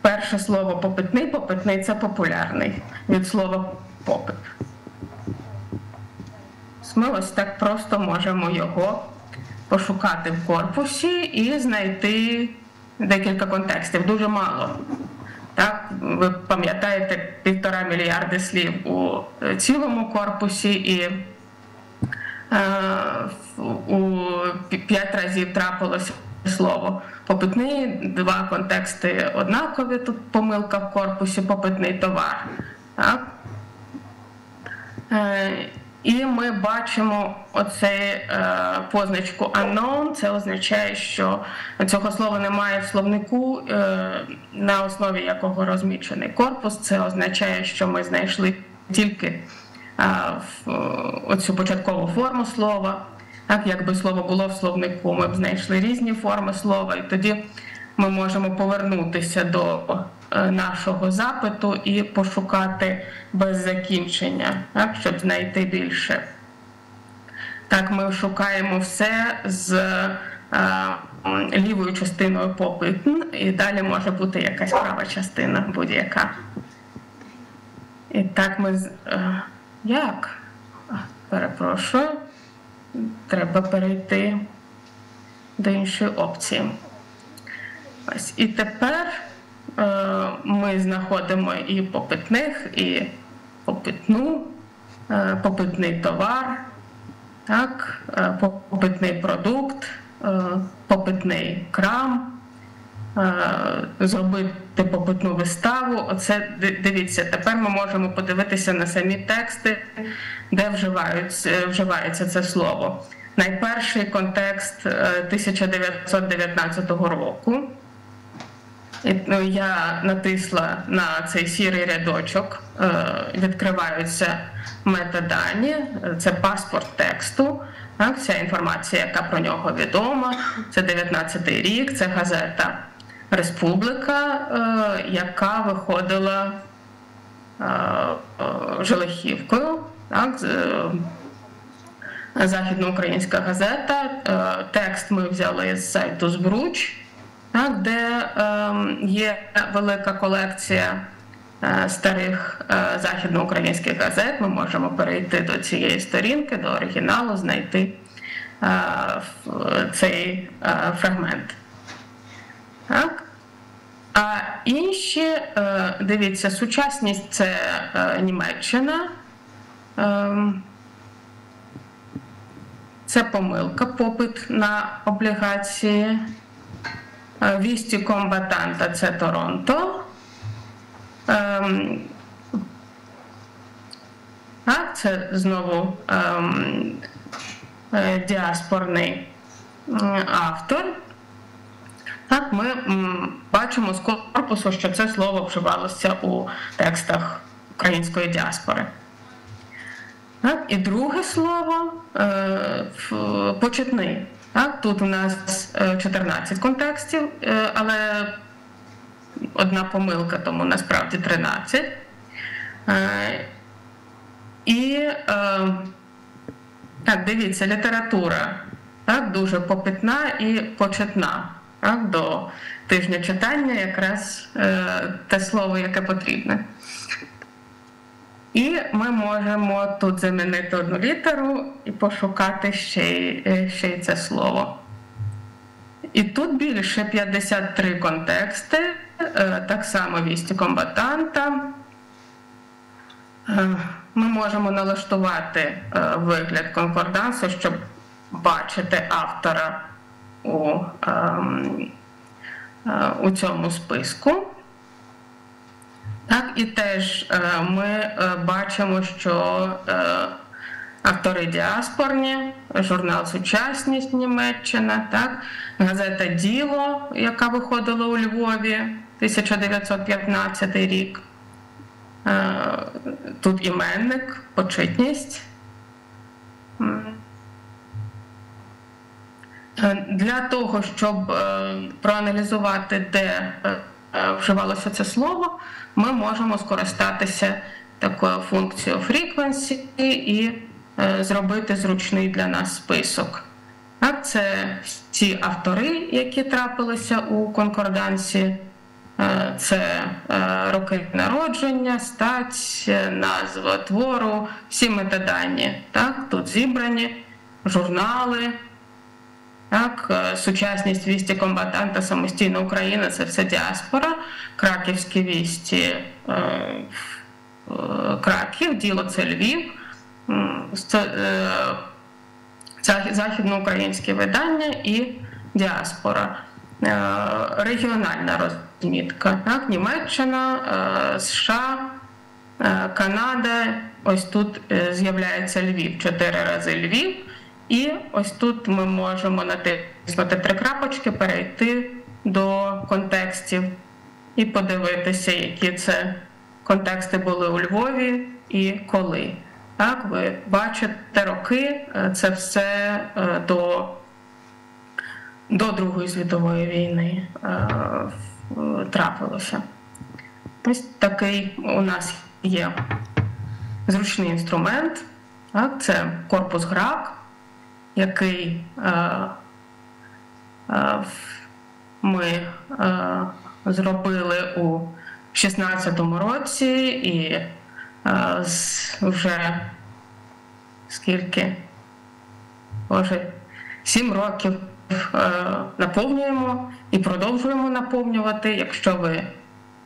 перше слово попитний, попитний це популярний від слова попит. Ми ось так просто можемо його пошукати в корпусі і знайти декілька контекстів. Дуже мало. Так, ви пам'ятаєте півтора мільярди слів у е, цілому корпусі, і е, у п'ять разів трапилося слово попитний, два контексти однакові. Тут помилка в корпусі, попитний товар. Так? Е, І ми бачимо оцей е, позначку unknown. Це означає, що цього слова немає в словнику, е, на основі якого розмічений корпус. Це означає, що ми знайшли тільки е, в- оцю початкову форму слова. Так, якби слово було в словнику, ми б знайшли різні форми слова, і тоді ми можемо повернутися до е, нашого запиту і пошукати без закінчення, так, щоб знайти більше. Так, ми шукаємо все з е, лівою частиною попитн, і далі може бути якась права частина будь-яка. І так ми. е, Як? Перепрошую. Треба перейти до іншої опції. Ось. І тепер е, ми знаходимо і попитних, і попитну, е, попитний товар, так, е, попитний продукт, е, попитний крам, е, зробити попитну виставу. Оце дивіться, тепер ми можемо подивитися на самі тексти, де вживаються, вживається це слово. Найперший контекст е, 1919 року. Ну, Я натисла на цей сірий рядочок, е, відкриваються метадані, це паспорт тексту. Так, вся інформація, яка про нього відома. Це 19-й рік, це газета Республіка, е, яка виходила е, Желехівкою. Так, Західноукраїнська газета. Текст ми взяли з сайту Збруч, так, де ем, є велика колекція е, старих е, західноукраїнських газет. Ми можемо перейти до цієї сторінки, до оригіналу, знайти е, цей фрагмент. Так? А інші, дивіться, сучасність це Німеччина. Ем, Це помилка, попит на облігації. Е, Вісті комбатанта це Торонто. Ем, А це знову ем, е, діаспорний автор. Так, ми бачимо з корпусу, що це слово вживалося у текстах української діаспори. Так, і друге слово е, почетний. Так, тут у нас е, 14 контекстів, е, але одна помилка, тому насправді 13. Е, і е, так, дивіться, література так, дуже попитна і почетна. Так, до тижня читання якраз е, те слово, яке потрібне. І ми можемо тут замінити одну літеру і пошукати ще е, ще це слово. І тут більше 53 контексти, е, так само вісті комбатанта. Е, Ми можемо налаштувати вигляд конкордансу, щоб бачити автора у, ем, у цьому списку. Так, і теж е, ми е, бачимо, що е, автори діаспорні, журнал Сучасність Німеччина, так, газета Діло, яка виходила у Львові 1915 рік. Тут іменник, почетність. Для того, щоб проаналізувати, де вживалося це слово, ми можемо скористатися такою функцією frequency і е, зробити зручний для нас список. Так, це ті автори, які трапилися у конкордансі. Е, Це е, роки народження, стать, назва твору, всі метадані. Так, тут зібрані журнали, так, е, сучасність вісті комбатанта самостійна Україна це все діаспора, краківські вісті е, е, Краків, діло це Львів, західноукраїнське видання і діаспора. Регіональна розмітка. Так? Німеччина, США, Канада. Ось тут з'являється Львів, чотири рази Львів. І ось тут ми можемо натиснути три крапочки, перейти до контекстів і подивитися, які це контексти були у Львові і коли. Так, ви бачите роки, е, це все е, до, до Другої світової війни е, трапилося. Ось такий у нас є зручний інструмент. Так, це корпус ГРАК, який е, е, ми е, зробили у 2016 році і вже скільки? Боже, сім років наповнюємо і продовжуємо наповнювати. Якщо ви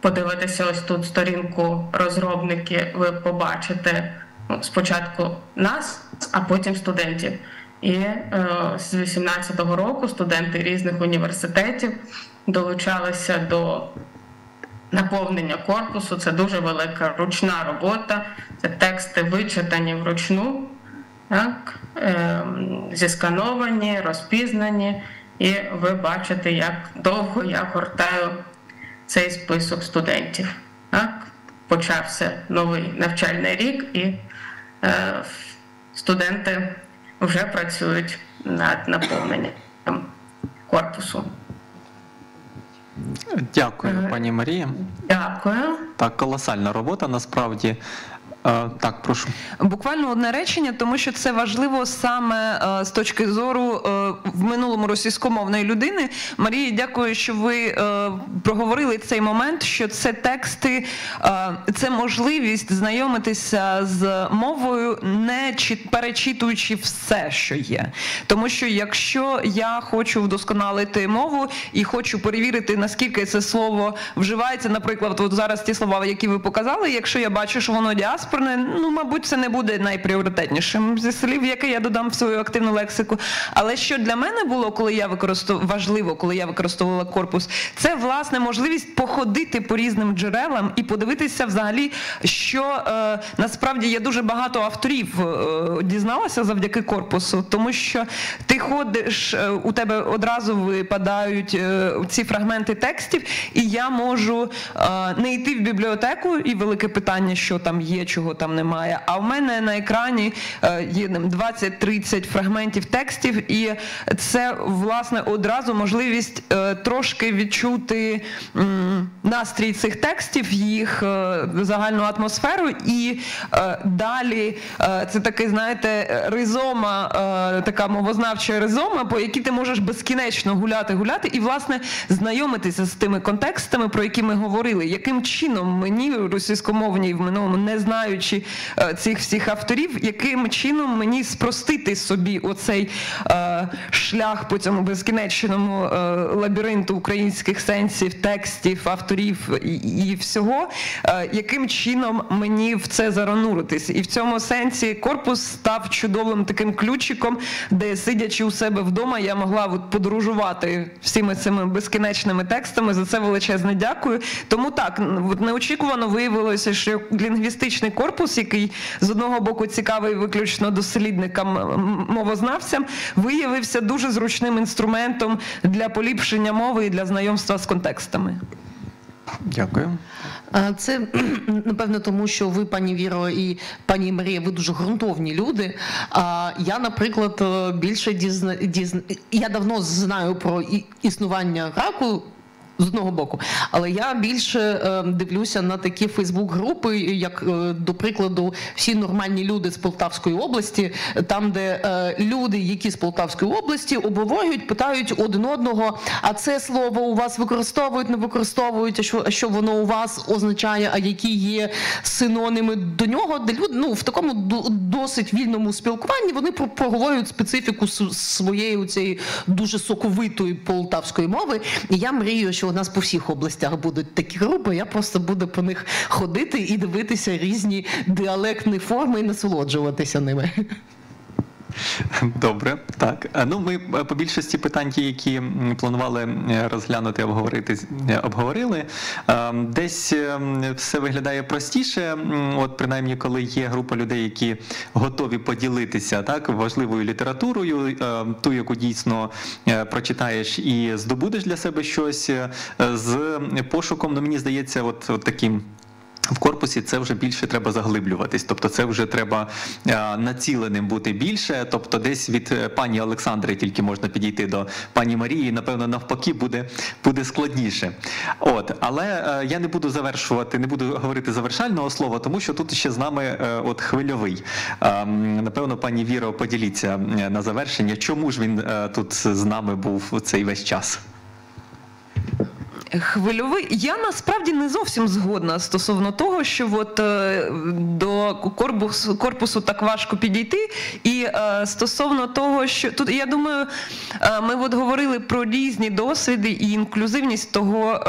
подивитеся ось тут сторінку розробники, ви побачите ну, спочатку нас, а потім студентів. І е, з 2018 року студенти різних університетів долучалися до наповнення корпусу. Це дуже велика ручна робота. Це тексти вичитані вручну, так, ем, зіскановані, розпізнані. І ви бачите, як довго я гортаю цей список студентів. Так? Почався новий навчальний рік, і е, студенти вже працюють над наповненням корпусу. Дякую, пані Марія. Дякую. Так, колосальна робота насправді. Е, Так, прошу. Буквально одне речення, тому що це важливо саме е, з точки зору е, в минулому російськомовної людини. Марії, дякую, що ви проговорили цей момент, що це тексти, це можливість знайомитися з мовою, не чи- перечитуючи все, що є. Тому що якщо я хочу вдосконалити мову і хочу перевірити, наскільки це слово вживається, наприклад, от зараз ті слова, які ви показали, якщо я бачу, що воно діаспорне, ну мабуть, це не буде найпріоритетнішим зі слів, яке я додам в свою активну лексику. Але що для мене було, коли я використовувала важливо, коли я використовувала корпус, це власне можливість походити по різним джерелам і подивитися взагалі, що е, насправді є дуже багато авторів е, дізналася завдяки корпусу, тому що ти ходиш, е, у тебе одразу випадають е, ці фрагменти текстів, і я можу е, не йти в бібліотеку, і велике питання, що там є, чого там немає. А в мене на екрані е, є 20-30 фрагментів текстів, і це власне одразу можливість е, трошки відчути настрій цих текстів, їх е, загальну атмосферу, і далі це такий, знаєте, ризома, така мовознавча ризома, по якій ти можеш безкінечно гуляти, гуляти, і власне знайомитися з тими контекстами, про які ми говорили, яким чином мені російськомовній в минулому, не знаючи е, цих всіх авторів, яким чином мені спростити собі оцей е, шлях по цьому безкінечному е, лабіринту українських сенсів, текстів, авторів і, всього, яким чином мені в це заронуритись. І в цьому сенсі корпус став чудовим таким ключиком, де сидячи у себе вдома, я могла подорожувати всіми цими безкінечними текстами. За це величезне дякую. Тому так неочікувано виявилося, що лінгвістичний корпус, який з одного боку цікавий виключно дослідникам мовознавцям, виявився дуже зручним інструментом для поліпшення мови і для знайомства з контекстами. Дякую. Це напевно тому, що ви, пані Віро і пані Марія, ви дуже ґрунтовні люди. А я, наприклад, е, більше дізна, дізна... я давно знаю про існування раку. З одного боку, але я більше е, дивлюся на такі Фейсбук-групи, як е, до прикладу, всі нормальні люди з Полтавської області, там, де е, люди, які з Полтавської області, обговорюють, питають один одного, а це слово у вас використовують, не використовують, а що, а що воно у вас означає, а які є синоніми до нього, де люди ну в такому досить вільному спілкуванні вони проговорюють специфіку своєї цієї дуже соковитої полтавської мови. І я мрію, що у нас по всіх областях будуть такі групи. Я просто буду по них ходити і дивитися різні діалектні форми і насолоджуватися ними. Добре, так. Е, Ну, ми е, по більшості питань, ті, які планували е, розглянути, обговорити, обговорили. Десь все виглядає простіше. От принаймні, коли є група людей, які готові поділитися так важливою літературою, ту, яку дійсно прочитаєш і здобудеш для себе щось з пошуком. Ну мені здається, от, от таким. В корпусі це вже більше треба заглиблюватись, тобто це вже треба е, націленим бути більше. Тобто, десь від е, пані Олександри тільки можна підійти до пані Марії. Напевно, навпаки, буде, буде складніше. От, але е, я не буду завершувати, не буду говорити завершального слова, тому що тут ще з нами от хвильовий. Напевно, пані Віро, поділіться на завершення, чому ж він тут з нами був цей весь час. Хвильовий. Я насправді не зовсім згодна стосовно того, що от е, до корпусу, корпусу так важко підійти. І е, стосовно того, що тут я думаю, е, ми от говорили про різні досвіди і інклюзивність того,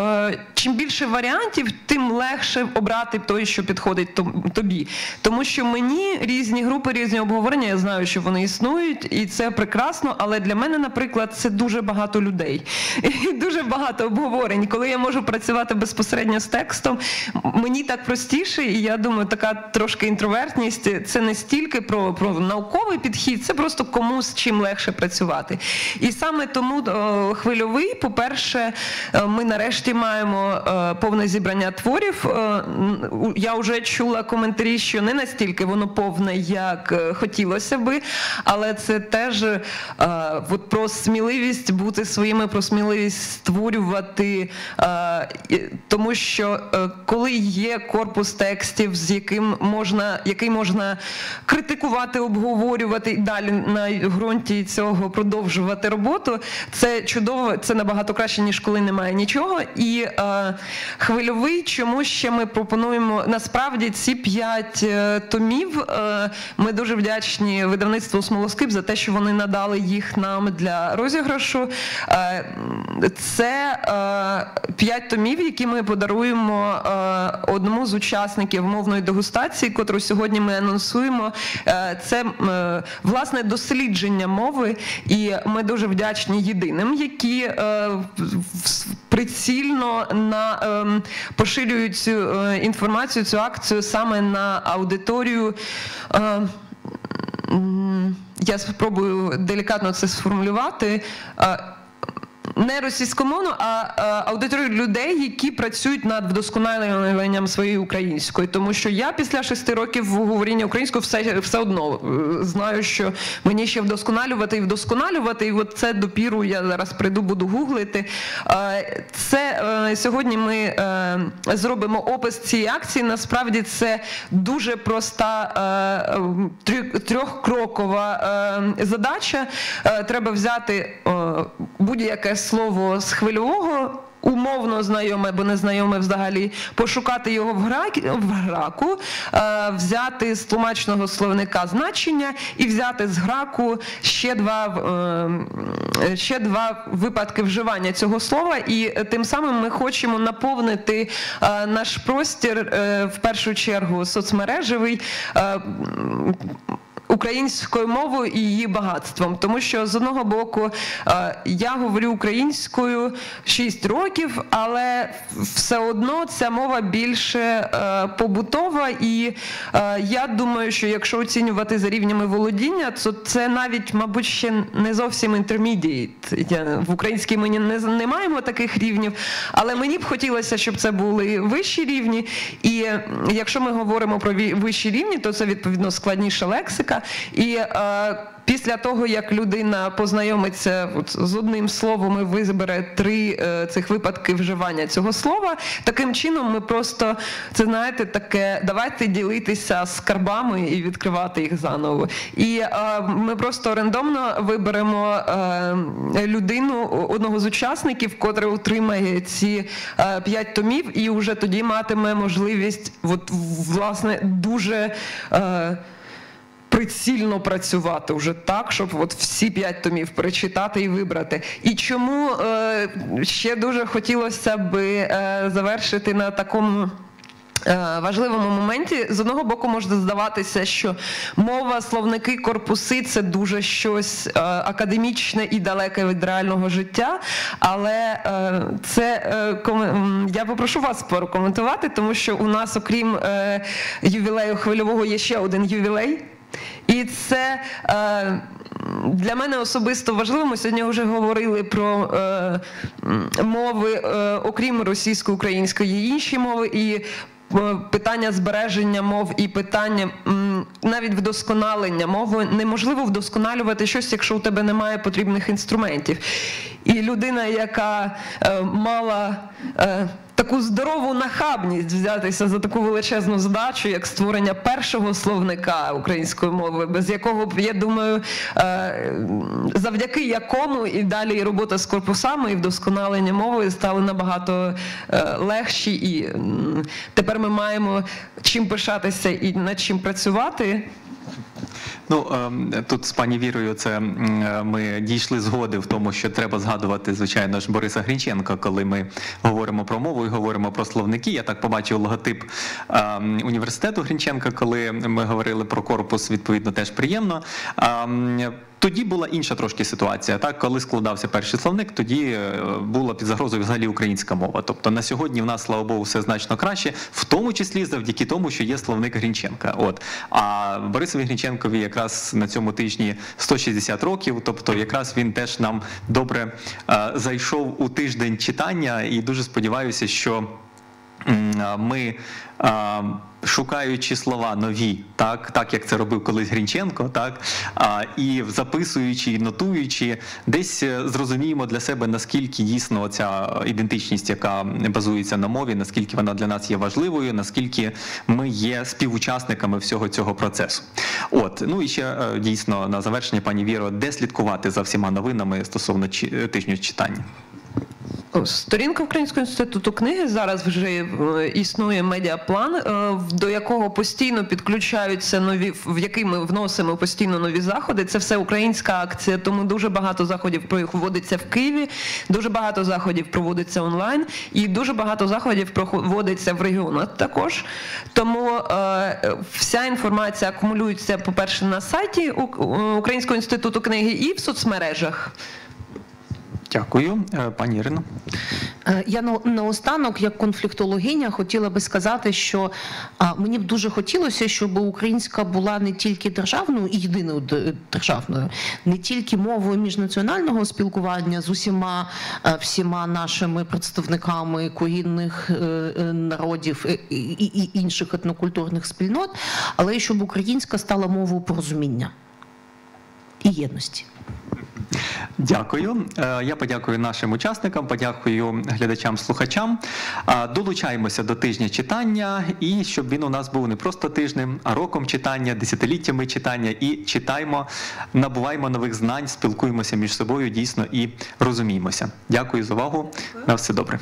чим більше варіантів, тим легше обрати той, що підходить тобі. Тому що мені різні групи, різні обговорення, я знаю, що вони існують, і це прекрасно. Але для мене, наприклад, це дуже багато людей і дуже багато обговорень. Коли я можу працювати безпосередньо з текстом, мені так простіше, і я думаю, така трошки інтровертність це не стільки про, про науковий підхід, це просто кому з чим легше працювати. І саме тому о, хвильовий, по-перше, е, ми нарешті маємо е, повне зібрання творів. Е, н- у- Я вже чула коментарі, що не настільки воно повне, як е, хотілося би, але це теж е, от про сміливість бути своїми, про сміливість створювати. Е, Тому що е, коли є корпус текстів, з яким можна, який можна критикувати, обговорювати і далі на ґрунті цього продовжувати роботу, це чудово, це набагато краще, ніж коли немає нічого. І е, хвильовий, чому ще ми пропонуємо насправді ці п'ять томів. Ми дуже вдячні видавництву Смолоскип за те, що вони надали їх нам для розіграшу. Це п'ять томів, які ми подаруємо е, одному з учасників мовної дегустації, котру сьогодні ми анонсуємо. Е, це е, власне дослідження мови, і ми дуже вдячні єдиним, які прицільно на ем, поширюють цю інформацію, цю акцію саме на аудиторію. Я спробую делікатно це сформулювати. Не російськомовну, а е, аудиторію людей, які працюють над вдосконаленням своєї української. Тому що я після шести років говоріння українською все, все одно е, знаю, що мені ще вдосконалювати і вдосконалювати. І от це допіру я зараз прийду, буду гуглити. Е, Це сьогодні ми зробимо опис цієї акції. Насправді це дуже проста трьохкрокова задача. Треба взяти будь-яке слово з хвильового. Умовно знайоме або незнайоме взагалі, пошукати його в, гракі, в граку, е, взяти з тлумачного словника значення і взяти з граку ще два, е, ще два випадки вживання цього слова. І е, тим самим ми хочемо наповнити наш простір в першу чергу соцмережевий. Українською мовою і її багатством. Тому що з одного боку е, я говорю українською 6 років, але все одно ця мова більше е, побутова, і е, я думаю, що якщо оцінювати за рівнями володіння, то це навіть, мабуть, ще не зовсім інтермідієт. В українській ми не, не маємо таких рівнів, але мені б хотілося, щоб це були вищі рівні. І якщо ми говоримо про вищі рівні, то це відповідно складніша лексика. І е, Після того, як людина познайомиться от, з одним словом і вибере три е, цих випадки вживання цього слова, таким чином ми просто це знаєте, таке давайте ділитися скарбами і відкривати їх заново. І е, ми просто рандомно виберемо е, людину, одного з учасників, котра отримає ці е, п'ять томів, і вже тоді матиме можливість, от, власне, дуже. Прицільно працювати вже так, щоб от всі п'ять томів перечитати і вибрати. І чому е, ще дуже хотілося би е, завершити на такому. е, Важливому моменті з одного боку може здаватися, що мова, словники, корпуси це дуже щось е, академічне і далеке від реального життя. Але е, це я попрошу вас прокоментувати, тому що у нас, окрім ювілею хвильового, є ще один ювілей. І це е, для мене особисто важливо. Ми сьогодні вже говорили про е, мови, е, окрім російсько-української, інші мови. І е, Питання збереження мов і питання навіть вдосконалення мови неможливо вдосконалювати щось, якщо у тебе немає потрібних інструментів. І людина, яка е, мала е, таку здорову нахабність взятися за таку величезну задачу, як створення першого словника української мови, без якого б я думаю, е, завдяки якому і далі і робота з корпусами і вдосконалення мови стали набагато е, легші, і тепер ми маємо чим пишатися і над чим працювати. Ну ем, тут з пані Вірою, це е, ми дійшли згоди в тому, що треба згадувати, звичайно ж, Бориса Грінченка, коли ми говоримо про мову і говоримо про словники. Я так побачив логотип ем, університету Грінченка, коли ми говорили про корпус. Відповідно, теж приємно. Тоді була інша трошки ситуація. Так, коли складався перший словник, тоді е, була під загрозою взагалі українська мова. Тобто на сьогодні в нас, слава Богу, все значно краще, в тому числі завдяки тому, що є словник Грінченка. От а Борисові Грінченкові якраз на цьому тижні 160 років. Тобто, якраз він теж нам добре е, зайшов у тиждень читання, і дуже сподіваюся, що. Ми, шукаючи слова нові, так, так як це робив колись Грінченко, так, а, і записуючи, і нотуючи, десь е, зрозуміємо для себе, наскільки дійсно ця ідентичність, яка базується на мові, наскільки вона для нас є важливою, наскільки ми є співучасниками всього цього процесу. От, ну і ще е, дійсно на завершення, пані Віро, де слідкувати за всіма новинами стосовно чи- тижню читання? Сторінка Українського інституту книги зараз вже е, існує медіаплан, е, до якого постійно підключаються нові, в який ми вносимо постійно нові заходи. Це все українська акція, тому дуже багато заходів проводиться в Києві, дуже багато заходів проводиться онлайн, і дуже багато заходів проводиться в регіонах також. Тому е, вся інформація акумулюється, по-перше, на сайті Українського інституту книги і в соцмережах. Дякую, Е, пані Ірино. Е, Я наостанок, як конфліктологиня, хотіла би сказати, що мені б дуже хотілося, щоб українська була не тільки державною і єдиною державною, не тільки мовою міжнаціонального спілкування з усіма е, всіма нашими представниками корінних народів і інших етнокультурних спільнот, але й щоб українська стала мовою порозуміння і єдності. Дякую. Е, Я подякую нашим учасникам, подякую глядачам-слухачам. Долучаємося до тижня читання, і щоб він у нас був не просто тижнем, а роком читання, десятиліттями читання. І читаємо, набуваємо нових знань, спілкуємося між собою дійсно і розуміємося. Дякую за увагу. На все добре.